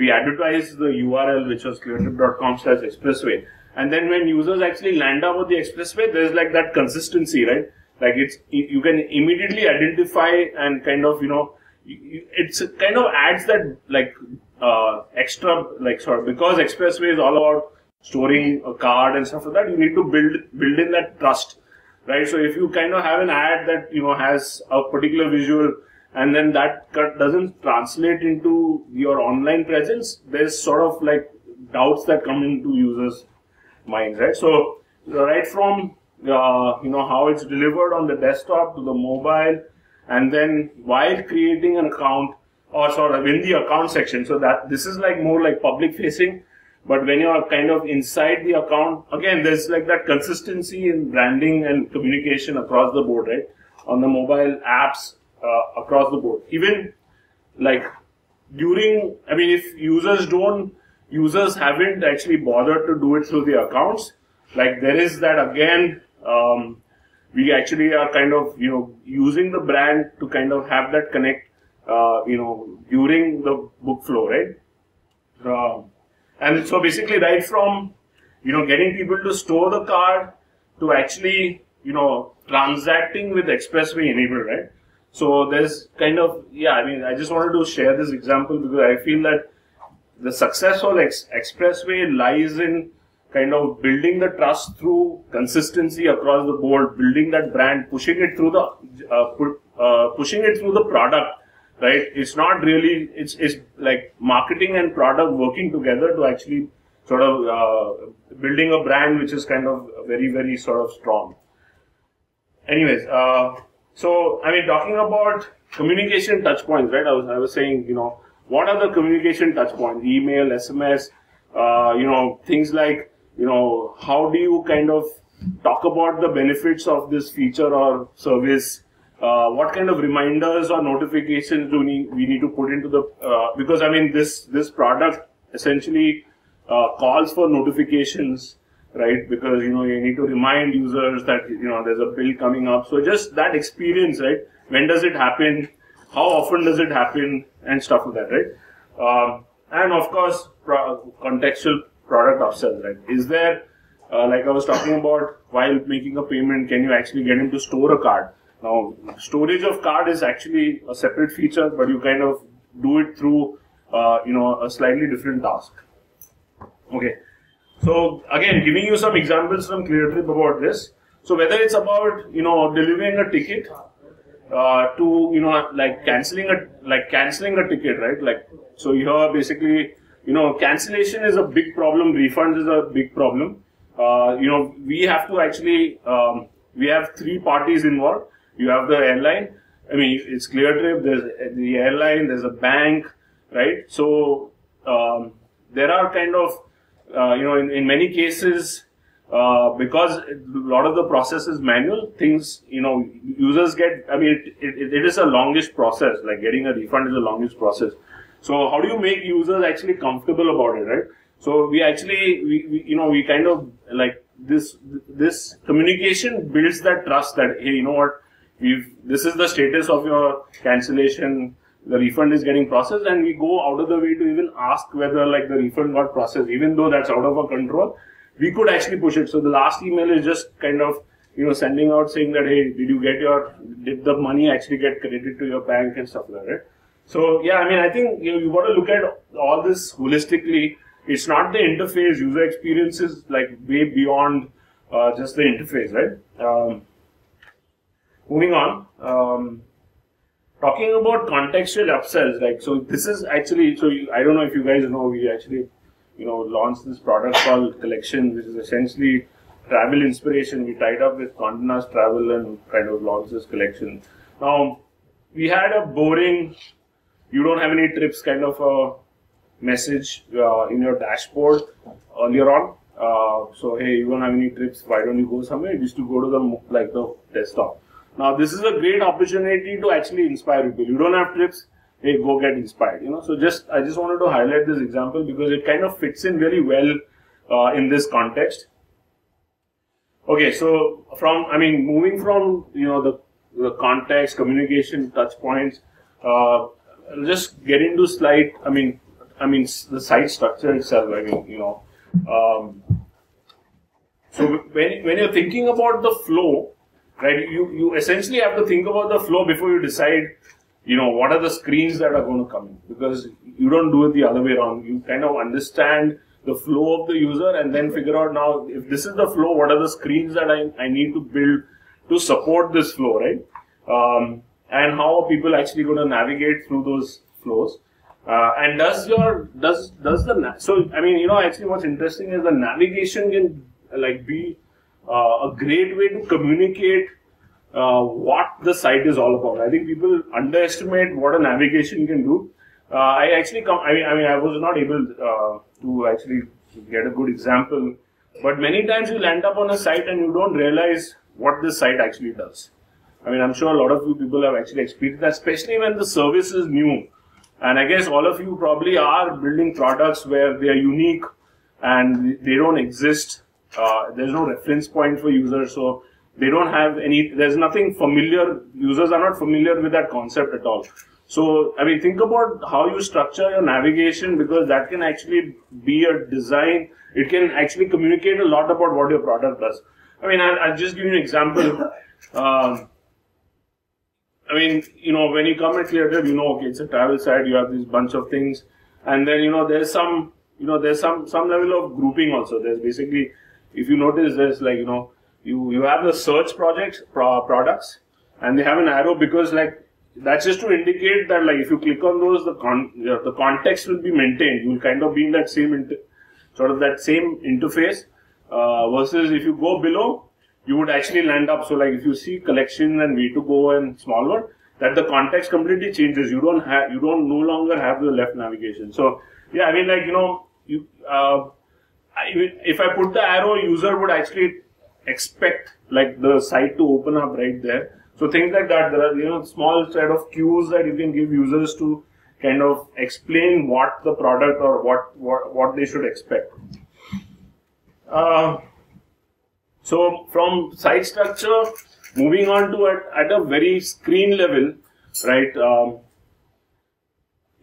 We advertised the URL which was cleartrip.com slash expressway and then when users actually land up on the expressway, there's like that consistency, right? Like it's, you can immediately identify and kind of, you know, it's kind of adds that like, uh, extra, like sort of, because expressway is all about storing a card and stuff like that, you need to build, build in that trust, right? So if you kind of have an ad that, you know, has a particular visual and then that cut doesn't translate into your online presence, there's sort of like doubts that come into users minds, right? So right from uh, you know how it's delivered on the desktop to the mobile, and then while creating an account or sort of in the account section, so that this is like more like public facing. But when you're kind of inside the account, again, there's like that consistency in branding and communication across the board, right? On the mobile apps uh, across the board. Even like during, I mean, if users don't users haven't actually bothered to do it through the accounts. Like there is that again, um, we actually are kind of, you know, using the brand to kind of have that connect, uh, you know, during the book flow, right? Uh, and so basically right from, you know, getting people to store the card to actually, you know, transacting with Expressway enabled, right? So there's kind of, yeah, I mean, I just wanted to share this example because I feel that the successful ex- expressway lies in kind of building the trust through consistency across the board, building that brand, pushing it through the uh, uh, pushing it through the product. Right? It's not really. It's it's like marketing and product working together to actually sort of uh, building a brand which is kind of very very sort of strong. Anyways, uh, so I mean talking about communication touch points, right? I was I was saying you know what are the communication touch points? Email, SMS, uh, you know, things like, you know, how do you kind of talk about the benefits of this feature or service? Uh, what kind of reminders or notifications do we, we need to put into the, uh, because I mean, this, this product essentially uh, calls for notifications, right? Because, you know, you need to remind users that, you know, there's a bill coming up. So just that experience, right? When does it happen? how often does it happen, and stuff like that, right? Um, and of course, pro- contextual product upsells, right? Is there, uh, like I was talking about, while making a payment, can you actually get him to store a card? Now, storage of card is actually a separate feature, but you kind of do it through, uh, you know, a slightly different task. Okay. So again, giving you some examples from ClearTrip about this. So whether it's about, you know, delivering a ticket uh, to you know like canceling a like canceling a ticket, right? Like so here basically you know cancellation is a big problem. Refunds is a big problem. Uh, you know we have to actually um, we have three parties involved. You have the airline, I mean, it's ClearTrip, there's the airline, there's a bank, right? So um, there are kind of, uh, you know, in, in many cases, uh, because a lot of the process is manual, things, you know, users get, I mean, it, it, it is a longish process, like getting a refund is a longish process. So how do you make users actually comfortable about it, right? So we actually, we, we you know, we kind of like this, this communication builds that trust that, hey, you know what, we've, this is the status of your cancellation, the refund is getting processed and we go out of the way to even ask whether like the refund got processed, even though that's out of our control we could actually push it. So the last email is just kind of, you know, sending out saying that, hey, did you get your, did the money actually get credited to your bank and stuff like that? So yeah, I mean, I think you know, you got to look at all this holistically. It's not the interface, user experience is like way beyond uh, just the interface, right? Um, moving on, um, talking about contextual upsells, like so, this is actually so. You, I don't know if you guys know, we actually you know, launched this product called Collection, which is essentially travel inspiration. We tied up with Condé Nast Travel and kind of launched this collection. Now, we had a boring, you don't have any trips kind of a message uh, in your dashboard earlier on. Uh, so, hey, you don't have any trips, why don't you go somewhere? You used to go to the, like the desktop. Now, this is a great opportunity to actually inspire people. You don't have trips, hey, go get inspired. You know, so just I just wanted to highlight this example because it kind of fits in really well uh, in this context. Okay, so from I mean, moving from you know the the context, communication, touch points, uh, just get into slide. I mean, I mean the site structure itself. I mean, you know. Um, so when, when you're thinking about the flow, right, you, you essentially have to think about the flow before you decide you know, what are the screens that are going to come in? Because you don't do it the other way around. You kind of understand the flow of the user and then figure out now, if this is the flow, what are the screens that I, I need to build to support this flow, right? Um, and how are people actually going to navigate through those flows? Uh, and does your, does, does the, so, I mean, you know, actually what's interesting is the navigation can like be a great way to communicate uh, what the site is all about. I think people underestimate what a navigation can do. Uh, I actually come, I mean, I mean, I was not able uh, to actually get a good example, but many times you land up on a site and you don't realize what this site actually does. I mean, I'm sure a lot of you people have actually experienced that, especially when the service is new. And I guess all of you probably are building products where they are unique and they don't exist. Uh, there's no reference point for users. So they don't have any, there's nothing familiar, users are not familiar with that concept at all. So, I mean, think about how you structure your navigation because that can actually be a design. It can actually communicate a lot about what your product does. I mean, I'll, I'll just give you an example. Um, I mean, you know, when you come at ClearTrip, you know, okay, it's a travel site, you have this bunch of things. And then, you know, there's some, you know, there's some, some level of grouping also. There's basically, if you notice, there's like, you know, you you have the search projects pro- products and they have an arrow because like that's just to indicate that like if you click on those the con the context will be maintained. You will kind of be in that same sort of that same interface uh, versus if you go below you would actually land up. So like if you see collection and Way2Go and Smallworld that the context completely changes. You don't have you don't no longer have the left navigation. So yeah i mean like you know you uh, if i put the arrow user would actually expect like the site to open up right there. So things like that, there are you know small set of cues that you can give users to kind of explain what the product or what what, what they should expect. Uh, so from site structure, moving on to at, at a very screen level, right? Um,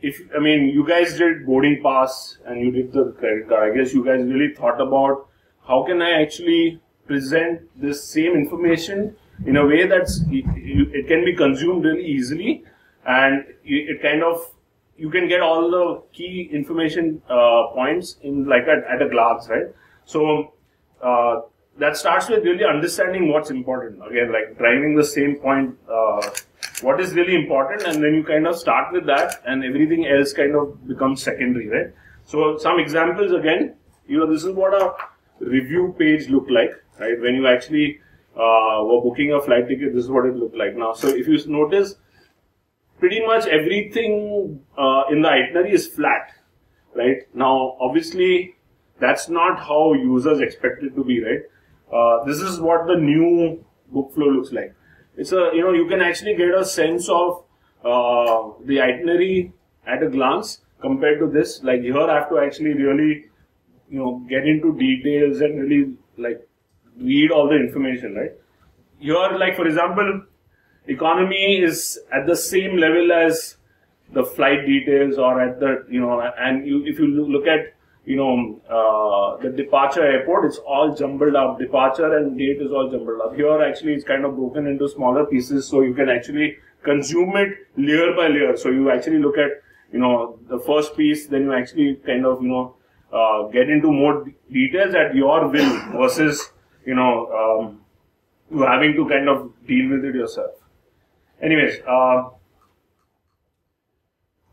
if I mean you guys did boarding pass and you did the credit card, I guess you guys really thought about how can I actually present this same information in a way that's it, can be consumed really easily and it kind of you can get all the key information uh, points in like at, at a glance right? So uh, that starts with really understanding what's important again like driving the same point uh, what is really important and then you kind of start with that and everything else kind of becomes secondary right so some examples again you know this is what a review page look like right? When you actually uh, were booking a flight ticket, this is what it looked like. Now, so if you notice, pretty much everything uh, in the itinerary is flat, right? Now, obviously, that's not how users expect it to be, right? Uh, this is what the new book flow looks like. It's a, you know, you can actually get a sense of uh, the itinerary at a glance compared to this. Like here, I have to actually really, you know, get into details and really like read all the information, right? Here, like for example, economy is at the same level as the flight details or at the, you know, and you, if you look at, you know, uh, the departure airport, it's all jumbled up. Departure and date is all jumbled up. Here, actually, it's kind of broken into smaller pieces, so you can actually consume it layer by layer. So you actually look at, you know, the first piece, then you actually kind of, you know, uh, get into more details at your will versus, you know, um, you having to kind of deal with it yourself. Anyways, uh,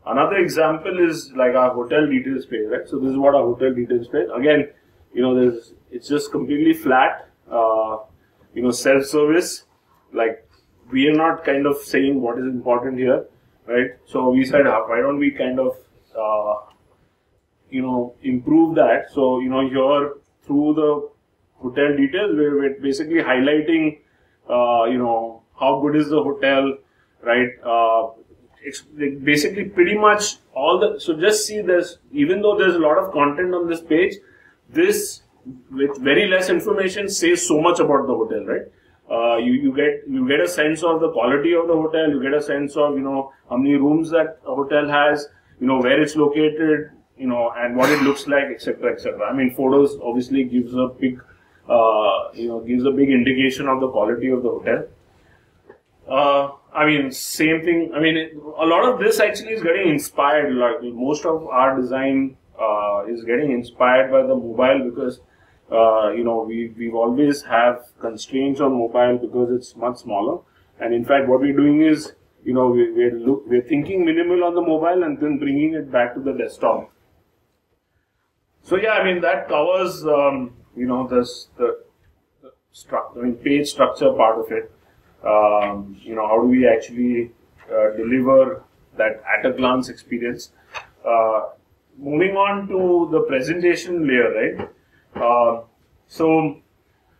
another example is like our hotel details page, right? So this is what our hotel details page. Again, you know, there's it's just completely flat. Uh, you know, self-service. Like we are not kind of saying what is important here, right? So we said, uh, why don't we kind of, uh, you know, improve that? So you know, here through the hotel details, we're, we're basically highlighting, uh, you know, how good is the hotel, right? Basically pretty much all the. So just see this. Even though there's a lot of content on this page, this with very less information says so much about the hotel, right? Uh, you, you get you get a sense of the quality of the hotel. You get a sense of you know how many rooms that a hotel has. You know where it's located. You know and what it looks like, etc., etc. I mean, photos obviously gives a big uh, you know gives a big indication of the quality of the hotel. Uh, I mean, same thing. I mean, a lot of this actually is getting inspired. Like most of our design uh, is getting inspired by the mobile because uh, you know we we always have constraints on mobile because it's much smaller. And in fact, what we're doing is you know we, we're look, we're thinking minimal on the mobile and then bringing it back to the desktop. So yeah, I mean that covers um, you know this the, the I mean page structure part of it um, you know, how do we actually uh, deliver that at a glance experience. Uh, moving on to the presentation layer, right? Uh, so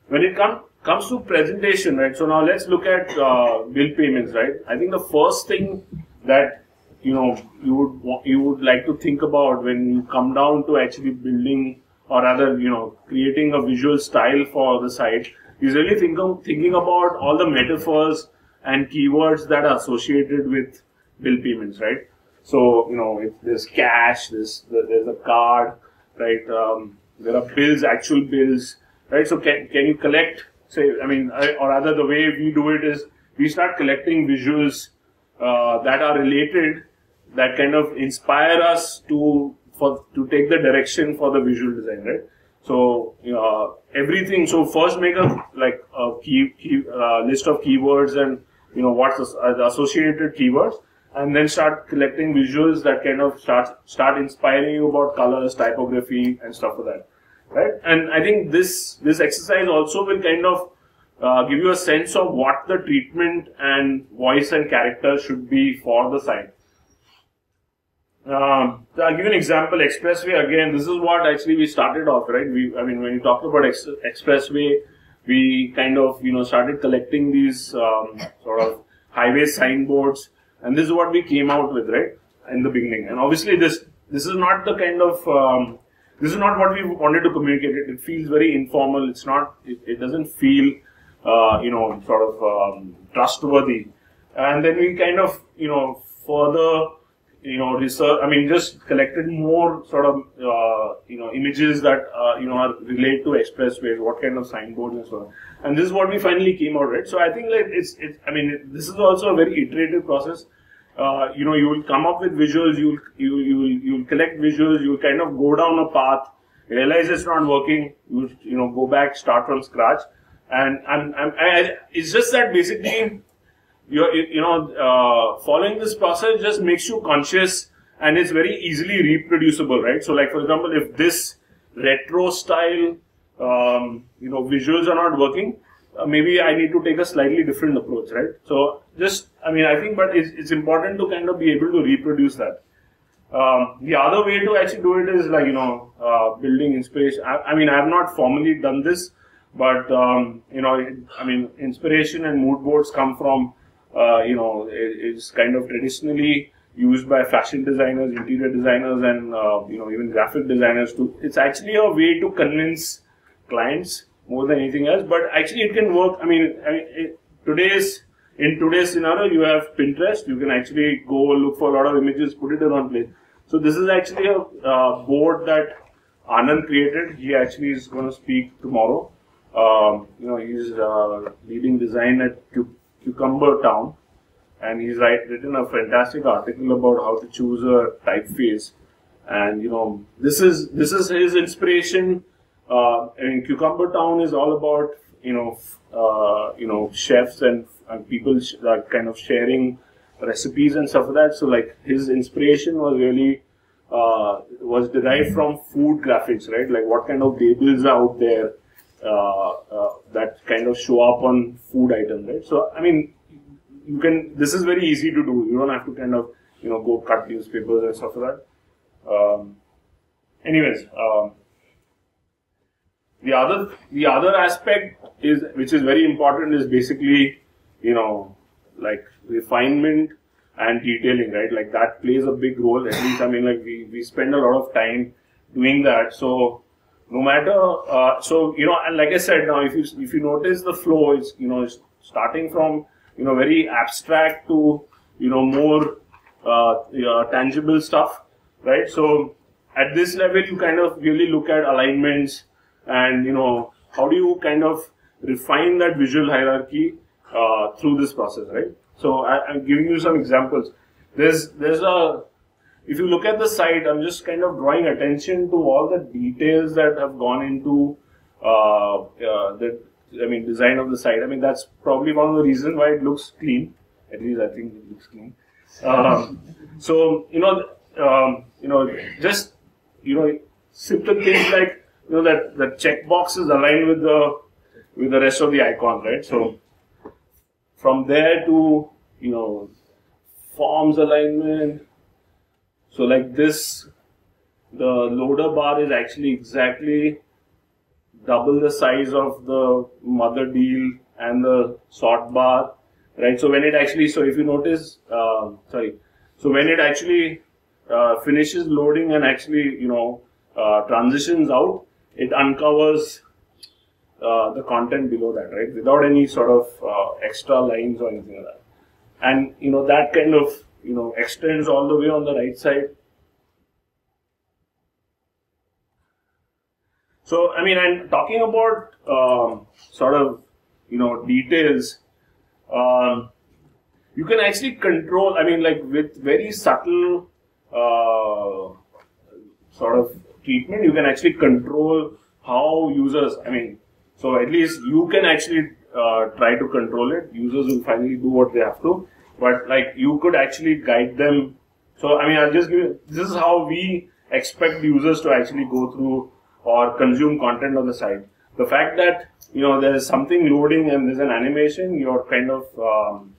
when it com- comes to presentation, right? So now let's look at uh, bill payments, right? I think the first thing that you know you would you would like to think about when you come down to actually building or rather you know creating a visual style for the site is really thinking about all the metaphors and keywords that are associated with bill payments, right? So, you know, if there's cash, there's, there's a card, right? Um, there are bills, actual bills, right? So can, can you collect, say, I mean, I- or rather the way we do it is we start collecting visuals uh, that are related, that kind of inspire us to, for, to take the direction for the visual design, right? So, uh, everything, so first make a, like, a key, key uh, list of keywords and, you know, what's the, associated keywords and then start collecting visuals that kind of start start inspiring you about colors, typography, and stuff like that, right? And I think this this exercise also will kind of uh, give you a sense of what the treatment and voice and character should be for the site. Um, I'll give you an example. Expressway again. This is what actually we started off, right? We, I mean, when you talked about ex- expressway, we kind of you know started collecting these um, sort of highway signboards, and this is what we came out with, right, in the beginning. And obviously, this this is not the kind of um, this is not what we wanted to communicate. It, it feels very informal. It's not. It, it doesn't feel uh, you know sort of um, trustworthy. And then we kind of you know further you know research. I mean, just collected more sort of uh, you know images that uh, you know are relate to expressways, what kind of signboards and so on. And this is what we finally came out right. So I think like it's it's. I mean, it, this is also a very iterative process. Uh, you know, you will come up with visuals, you'll, you, you will, you'll collect visuals, you'll kind of go down a path, realize it's not working, you, you know, go back, start from scratch. And, and, and I, it's just that basically, you're, you know, uh, following this process just makes you conscious and it's very easily reproducible, right? So like, for example, if this retro style, um, you know, visuals are not working, uh, maybe I need to take a slightly different approach, right? So just I mean, I think, but it's, it's important to kind of be able to reproduce that. Um, the other way to actually do it is like, you know, uh, building inspiration. I, I, mean, I have not formally done this, but, um, you know, I mean, inspiration and mood boards come from, uh, you know, it's kind of traditionally used by fashion designers, interior designers, and, uh, you know, even graphic designers to, it's actually a way to convince clients more than anything else, but actually it can work. I mean, I it, today's, in today's scenario, you have Pinterest. You can actually go look for a lot of images, put it in one place. So this is actually a uh, board that Anand created. He actually is going to speak tomorrow. Um, you know, he's uh, leading design at Cucumber Town, and he's write, written a fantastic article about how to choose a typeface. And you know, this is this is his inspiration. Uh, I mean, Cucumber Town is all about you know, uh, you know, chefs and and people sh- are kind of sharing recipes and stuff like that. So like his inspiration was really uh, was derived from food graphics, right? Like what kind of labels are out there that kind of show up on food items, right? So I mean, you can. This is very easy to do. You don't have to kind of you know go cut newspapers and stuff like that. Um, anyways. Um, the other the other aspect is which is very important is basically you know, like refinement and detailing, right? Like that plays a big role. At least, I mean, like we, we spend a lot of time doing that. So no matter, uh, so, you know, and like I said, now if you, if you notice the flow, is you know, starting from, you know, very abstract to, you know, more, uh, tangible stuff, right? So at this level, you kind of really look at alignments and, you know, how do you kind of refine that visual hierarchy uh, through this process, right? So I, am giving you some examples. There's there's a if you look at the site, I'm just kind of drawing attention to all the details that have gone into uh, uh, the I mean design of the site. I mean that's probably one of the reasons why it looks clean. At least I think it looks clean. Um, so you know um, you know just you know simple things like you know that the checkbox is aligned with the with the rest of the icon, right? So from there to, you know, forms alignment. So like this, the loader bar is actually exactly double the size of the mother deal and the sort bar, right? So when it actually, so if you notice, uh, sorry, so when it actually uh, finishes loading and actually, you know, uh, transitions out, it uncovers uh, the content below that, right? Without any sort of uh, extra lines or anything like that. And, you know, that kind of, you know, extends all the way on the right side. So, I mean, I'm talking about um, sort of, you know, details. Um, you can actually control, I mean, like with very subtle uh, sort of treatment, you can actually control how users, I mean, so at least you can actually uh, try to control it. Users will finally do what they have to, but like you could actually guide them. So I mean, I'll just give you, this is how we expect users to actually go through or consume content on the site. The fact that you know there's something loading and there's an animation, your kind of um,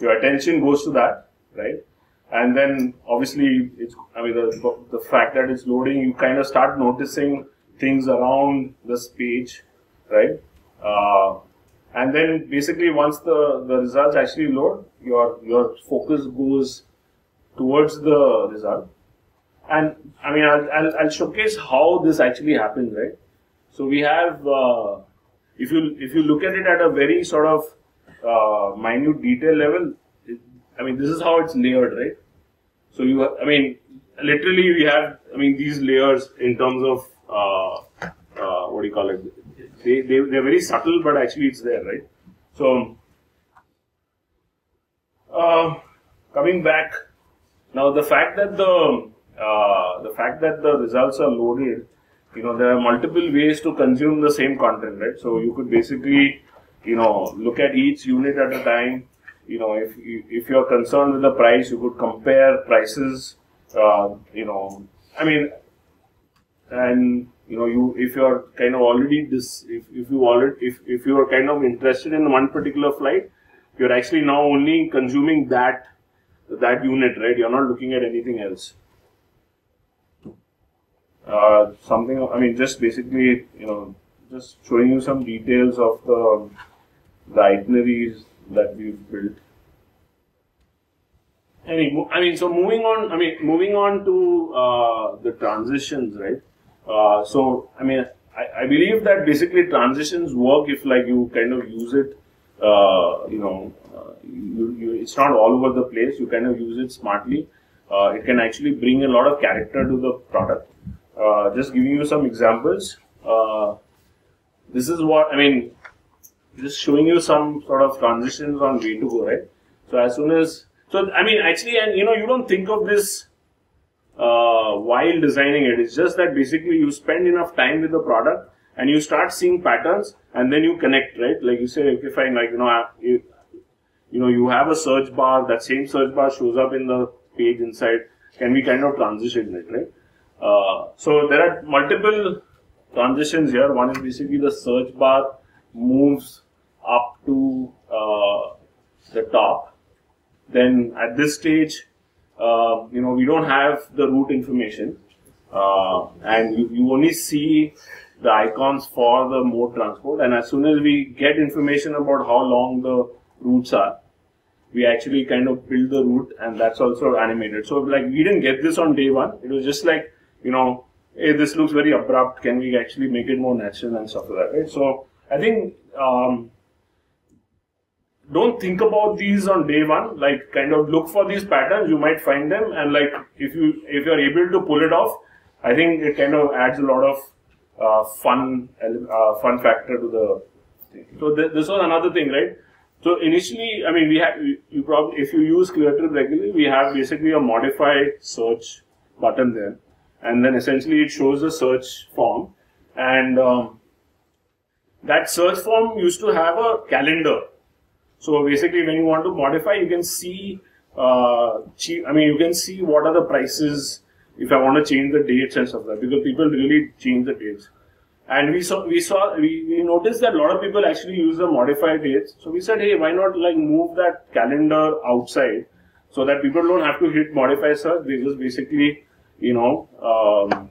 your attention goes to that, right? And then obviously it's I mean the the fact that it's loading, you kind of start noticing things around this page right? Uh, and then basically once the, the results actually load, your, your focus goes towards the result. And I mean, I'll, I'll, I'll showcase how this actually happens, right? So we have, uh, if you, if you look at it at a very sort of, uh, minute detail level, it, I mean, this is how it's layered, right? So you, I mean, literally we have, I mean, these layers in terms of, uh, uh what do you call it? They, they, they're very subtle, but actually it's there, right? So, uh, coming back, now the fact that the, uh, the fact that the results are loaded, you know, there are multiple ways to consume the same content, right? So you could basically, you know, look at each unit at a time. You know, if if you're concerned with the price, you could compare prices. Uh, you know, I mean, and you know you if you are kind of already this if, if you already if, if you are kind of interested in one particular flight you're actually now only consuming that that unit, right? You're not looking at anything else. Uh, something, I mean, just basically, you know, just showing you some details of the, the itineraries that we've built. Any, mo- I mean, so moving on, I mean, moving on to uh, the transitions, right? Uh, so, I mean, I, I believe that basically transitions work if like you kind of use it, uh, you know, uh, you, you, it's not all over the place. You kind of use it smartly. Uh, it can actually bring a lot of character to the product. Just giving you some examples. This is what I mean. Just showing you some sort of transitions on way to go, right? So as soon as so, I mean, actually, and you know, you don't think of this uh, while designing it. It's just that basically you spend enough time with the product and you start seeing patterns and then you connect, right? Like you say, okay, fine, like, you know, you, you know, you have a search bar, that same search bar shows up in the page inside. Can we kind of transition it, right? Uh, so there are multiple transitions here. One is basically the search bar moves up to uh, the top. Then at this stage, uh, you know, we don't have the route information, uh, and you, you only see the icons for the mode transport. And as soon as we get information about how long the routes are, we actually kind of build the route, and that's also animated. So, like, we didn't get this on day one. It was just like, you know, hey, this looks very abrupt. Can we actually make it more natural and stuff like that, right? So, I think. Um, don't think about these on day one. Like kind of look for these patterns. You might find them. And like if you if you're able to pull it off i think it kind of adds a lot of uh, fun uh, fun factor to the thing. So th- this was another thing right? So initially i mean we have you, probably if you use cleartrip regularly we have basically a modify search button there. And then essentially it shows the search form. And um, that search form used to have a calendar so basically, when you want to modify, you can see uh. I mean, you can see what are the prices if I want to change the dates and stuff like that because people really change the dates. And we saw, we saw, we, we noticed that a lot of people actually use the modified dates. So we said, hey, why not like move that calendar outside so that people don't have to hit modify search. They just basically, you know, um,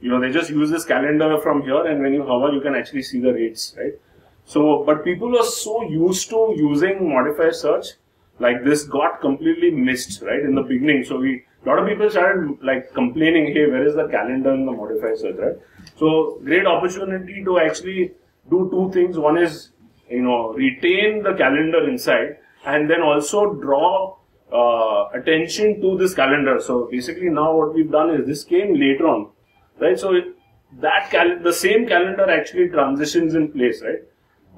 you know, they just use this calendar from here, and when you hover, you can actually see the rates, right? So, but people were so used to using modifier search, like this got completely missed, right, in the beginning. So we, a lot of people started like complaining, hey, where is the calendar in the modifier search, right? So, great opportunity to actually do two things. One is, you know, retain the calendar inside and then also draw uh, attention to this calendar. So basically now what we've done is this came later on, right? So it, that cal- the same calendar actually transitions in place, right?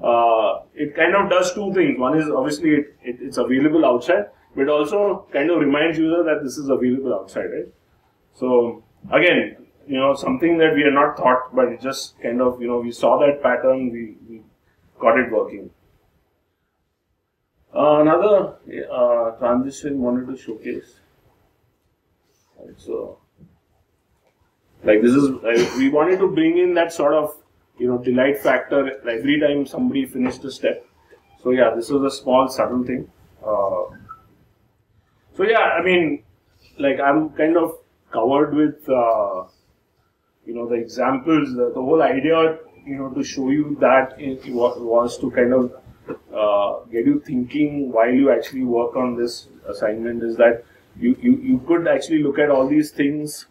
Uh, it kind of does two things. One is obviously it, it, it's available outside, but also kind of reminds user that this is available outside, right? So again, you know, something that we are not thought, but it just kind of, you know, we saw that pattern, we, we got it working. Uh, another uh, transition wanted to showcase. Right, so, like this is, we wanted to bring in that sort of you know, delight factor every time somebody finished a step. So yeah, this was a small subtle thing. Uh, so yeah, I mean, like I'm kind of covered with, uh, you know, the examples. The, the whole idea, you know, to show you that it was, was to kind of uh, get you thinking while you actually work on this assignment. Is that you you, you could actually look at all these things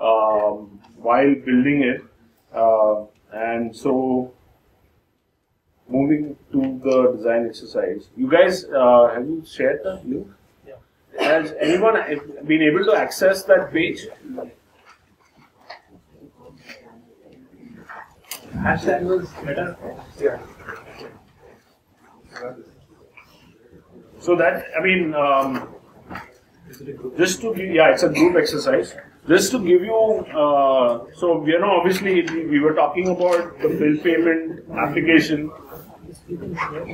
um, while building it. Uh, and so, moving to the design exercise, you guys uh, have you shared the link? Yeah. Has anyone been able to access that page? Hashtag was better. Yeah. So that I mean, um, just to give, yeah, it's a group exercise. Just to give you, uh, so you know, obviously we, we were talking about the bill payment application,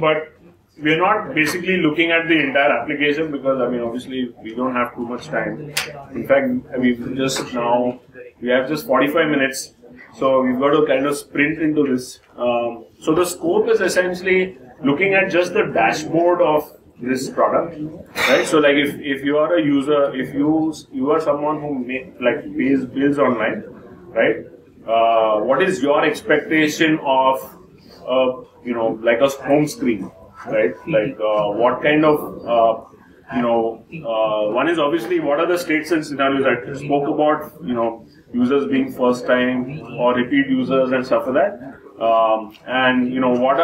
but we're not basically looking at the entire application because I mean, obviously we don't have too much time. In fact, I mean, just now we have just 45 minutes, so we've got to kind of sprint into this. Um, so the scope is essentially looking at just the dashboard of this product, right? So like if, if you are a user, if you you are someone who make like pays bills online, right? Uh, what is your expectation of uh, you know like a home screen, right? Like uh, what kind of uh, you know uh, one is obviously what are the states and scenarios I spoke about you know users being first time or repeat users and stuff like that. Um, and you know what?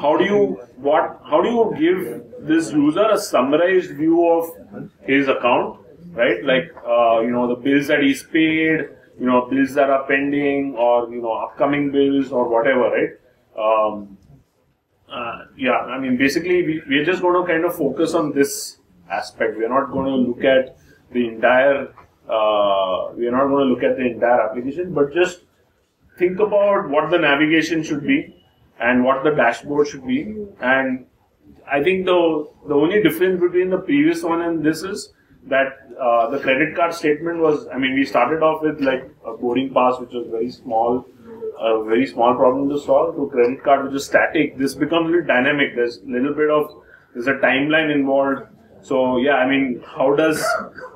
How do you what? How do you give this user a summarized view of his account, right? Like uh, you know the bills that he's paid, you know bills that are pending, or you know upcoming bills or whatever, right? Um, uh, yeah, I mean basically we we're just going to kind of focus on this aspect. We're not going to look at the entire. Uh, we're not going to look at the entire application, but just think about what the navigation should be and what the dashboard should be. And I think the the only difference between the previous one and this is that uh, the credit card statement was. I mean, we started off with like a boarding pass, which was very small, a very small problem to solve. To credit card, which is static. This becomes a little dynamic. There's a little bit of there's a timeline involved. So yeah, I mean, how does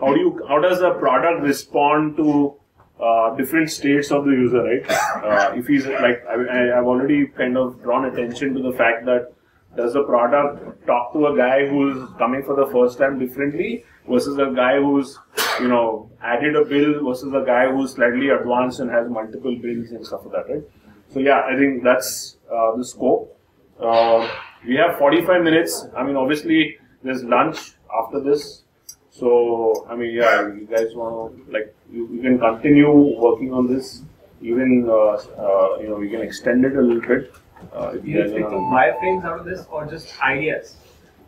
how do you how does the product respond to uh, different states of the user, right? Uh, if he's like, I, have already kind of drawn attention to the fact that does the product talk to a guy who's coming for the first time differently versus a guy who's, you know, added a bill versus a guy who's slightly advanced and has multiple bills and stuff like that, right? So yeah, I think that's uh, the scope. Uh, we have 45 minutes. I mean, obviously, there's lunch after this. So, I mean, yeah, you guys want to, like, you, you can continue working on this. Even, uh, uh, you know, we can extend it a little bit. Uh, if you guys expect to buy frames out of this or just ideas?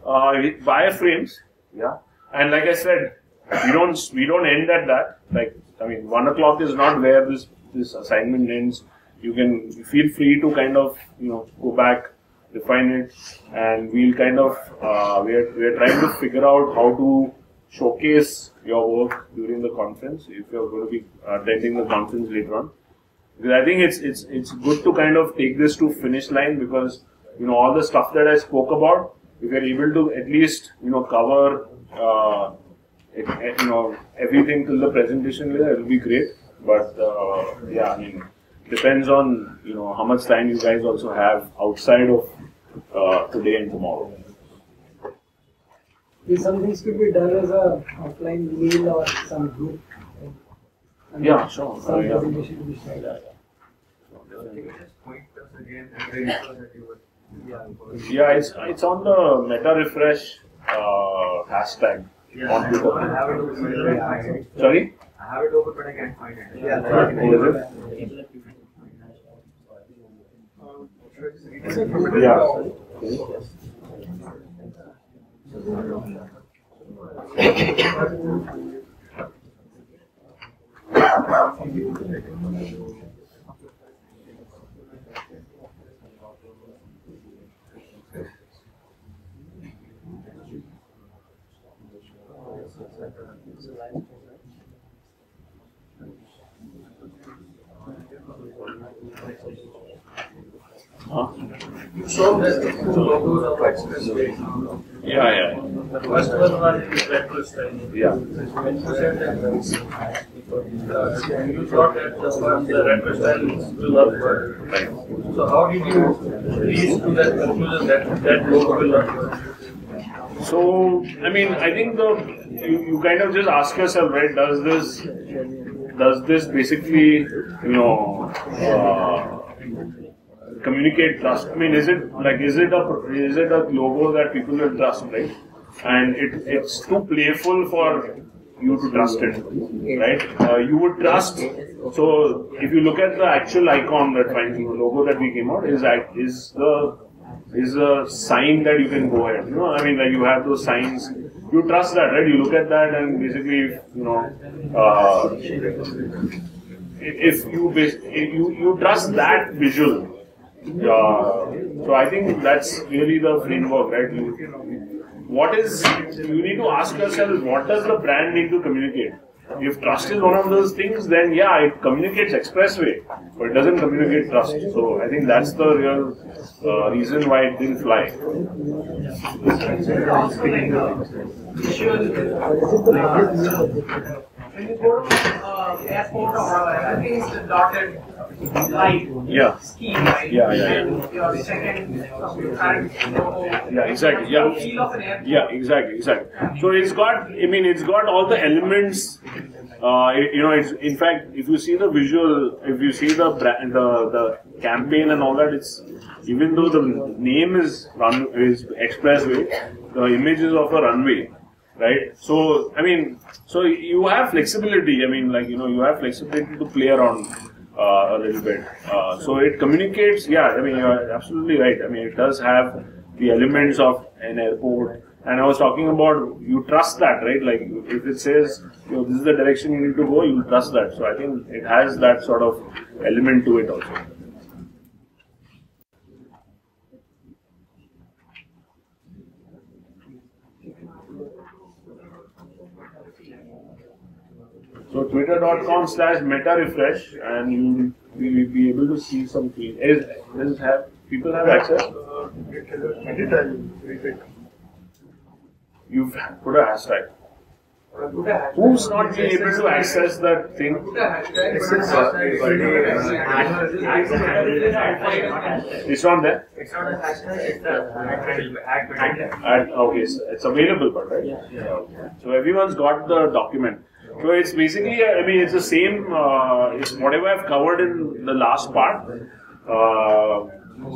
uh, wireframes, yeah. And like I said, we don't we don't end at that. Like I mean, one o'clock is not where this this assignment ends. You can feel free to kind of you know go back, refine it, and we'll kind of uh, we're we're trying to figure out how to showcase your work during the conference if you're going to be attending the conference later on. Because I think it's it's it's good to kind of take this to finish line because you know all the stuff that I spoke about, if you're able to at least you know cover uh, it, you know everything till the presentation later, it'll be great. But uh, yeah, I mean depends on you know how much time you guys also have outside of uh, today and tomorrow. If some things could be done as a offline meal or some group. right? And Yeah, sure. Some Uh, yeah. presentation to be shared. Yeah, it's it's on the Meta Refresh uh, hashtag on Twitter. Sorry. I have it open, but I can't find it. Yeah, is it? Yeah. Huh? Us the two logos of Expressway. Yeah, yeah, The first one was retro style. yeah. And you said that, you thought that the first, the retro style will not work. Right. So how did you reach to that conclusion that that logo will not work? So, I mean, I think the you, you kind of just ask yourself, right? Does this does this basically, you know, uh, communicate trust? I mean, is it like is it a is it a logo that people will trust, right? And it it's too playful for you to trust it, right? Uh, you would trust. So, if you look at the actual icon that finds the logo that we came out is act- is the is a sign that you can go ahead. You know, I mean, like you have those signs. You trust that, right? You look at that and basically, you know, uh, if you if you you trust that visual. Uh, so I think that's really the framework, right? What is you need to ask yourself what does the brand need to communicate, if trust is one of those things, then yeah, it communicates expressway, but it doesn't communicate trust. So I think that's the real uh, reason why it didn't fly. Uh, when you go to uh, airport or I think it's dotted Yeah? Yeah, yeah, current. Yeah, exactly, yeah. Yeah, exactly, exactly. So it's got, I mean, it's got all the elements. Uh, you know, it's in fact, if you see the visual, if you see the bra- the the campaign and all that, it's even though the name is run is expressway, the image is of a runway, right? So I mean, so you have flexibility. I mean, like you know, you have flexibility to play around a little bit. Uh, so it communicates. Yeah, I mean, you're absolutely right. I mean, it does have the elements of an airport. And I was talking about you trust that, right? Like if it says you know, this is the direction you need to go, you trust that. So I think it has that sort of element to it also. So twitter.com slash meta refresh and you will be able to see some tweets. Is, does it have people have access? You've put a hashtag. Put a hashtag. Who's not been able to access that thing? Put a hashtag, put a hashtag. It's not there. It's not a hashtag, it's actual okay, so it's available, but right? Yeah. So everyone's got the document. So it's basically, I mean, it's the same. Uh, it's whatever I've covered in the last part. Uh,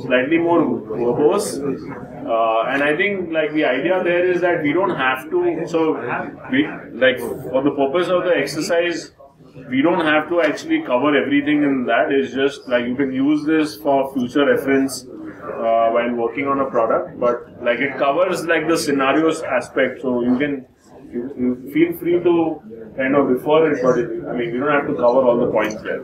slightly more verbose, uh, and I think like the idea there is that we don't have to. So we like for the purpose of the exercise, we don't have to actually cover everything in that. It's just like you can use this for future reference uh, while working on a product, but like it covers like the scenarios aspect, so you can you, feel free to kind of refer it, but I mean, we don't have to cover all the points there.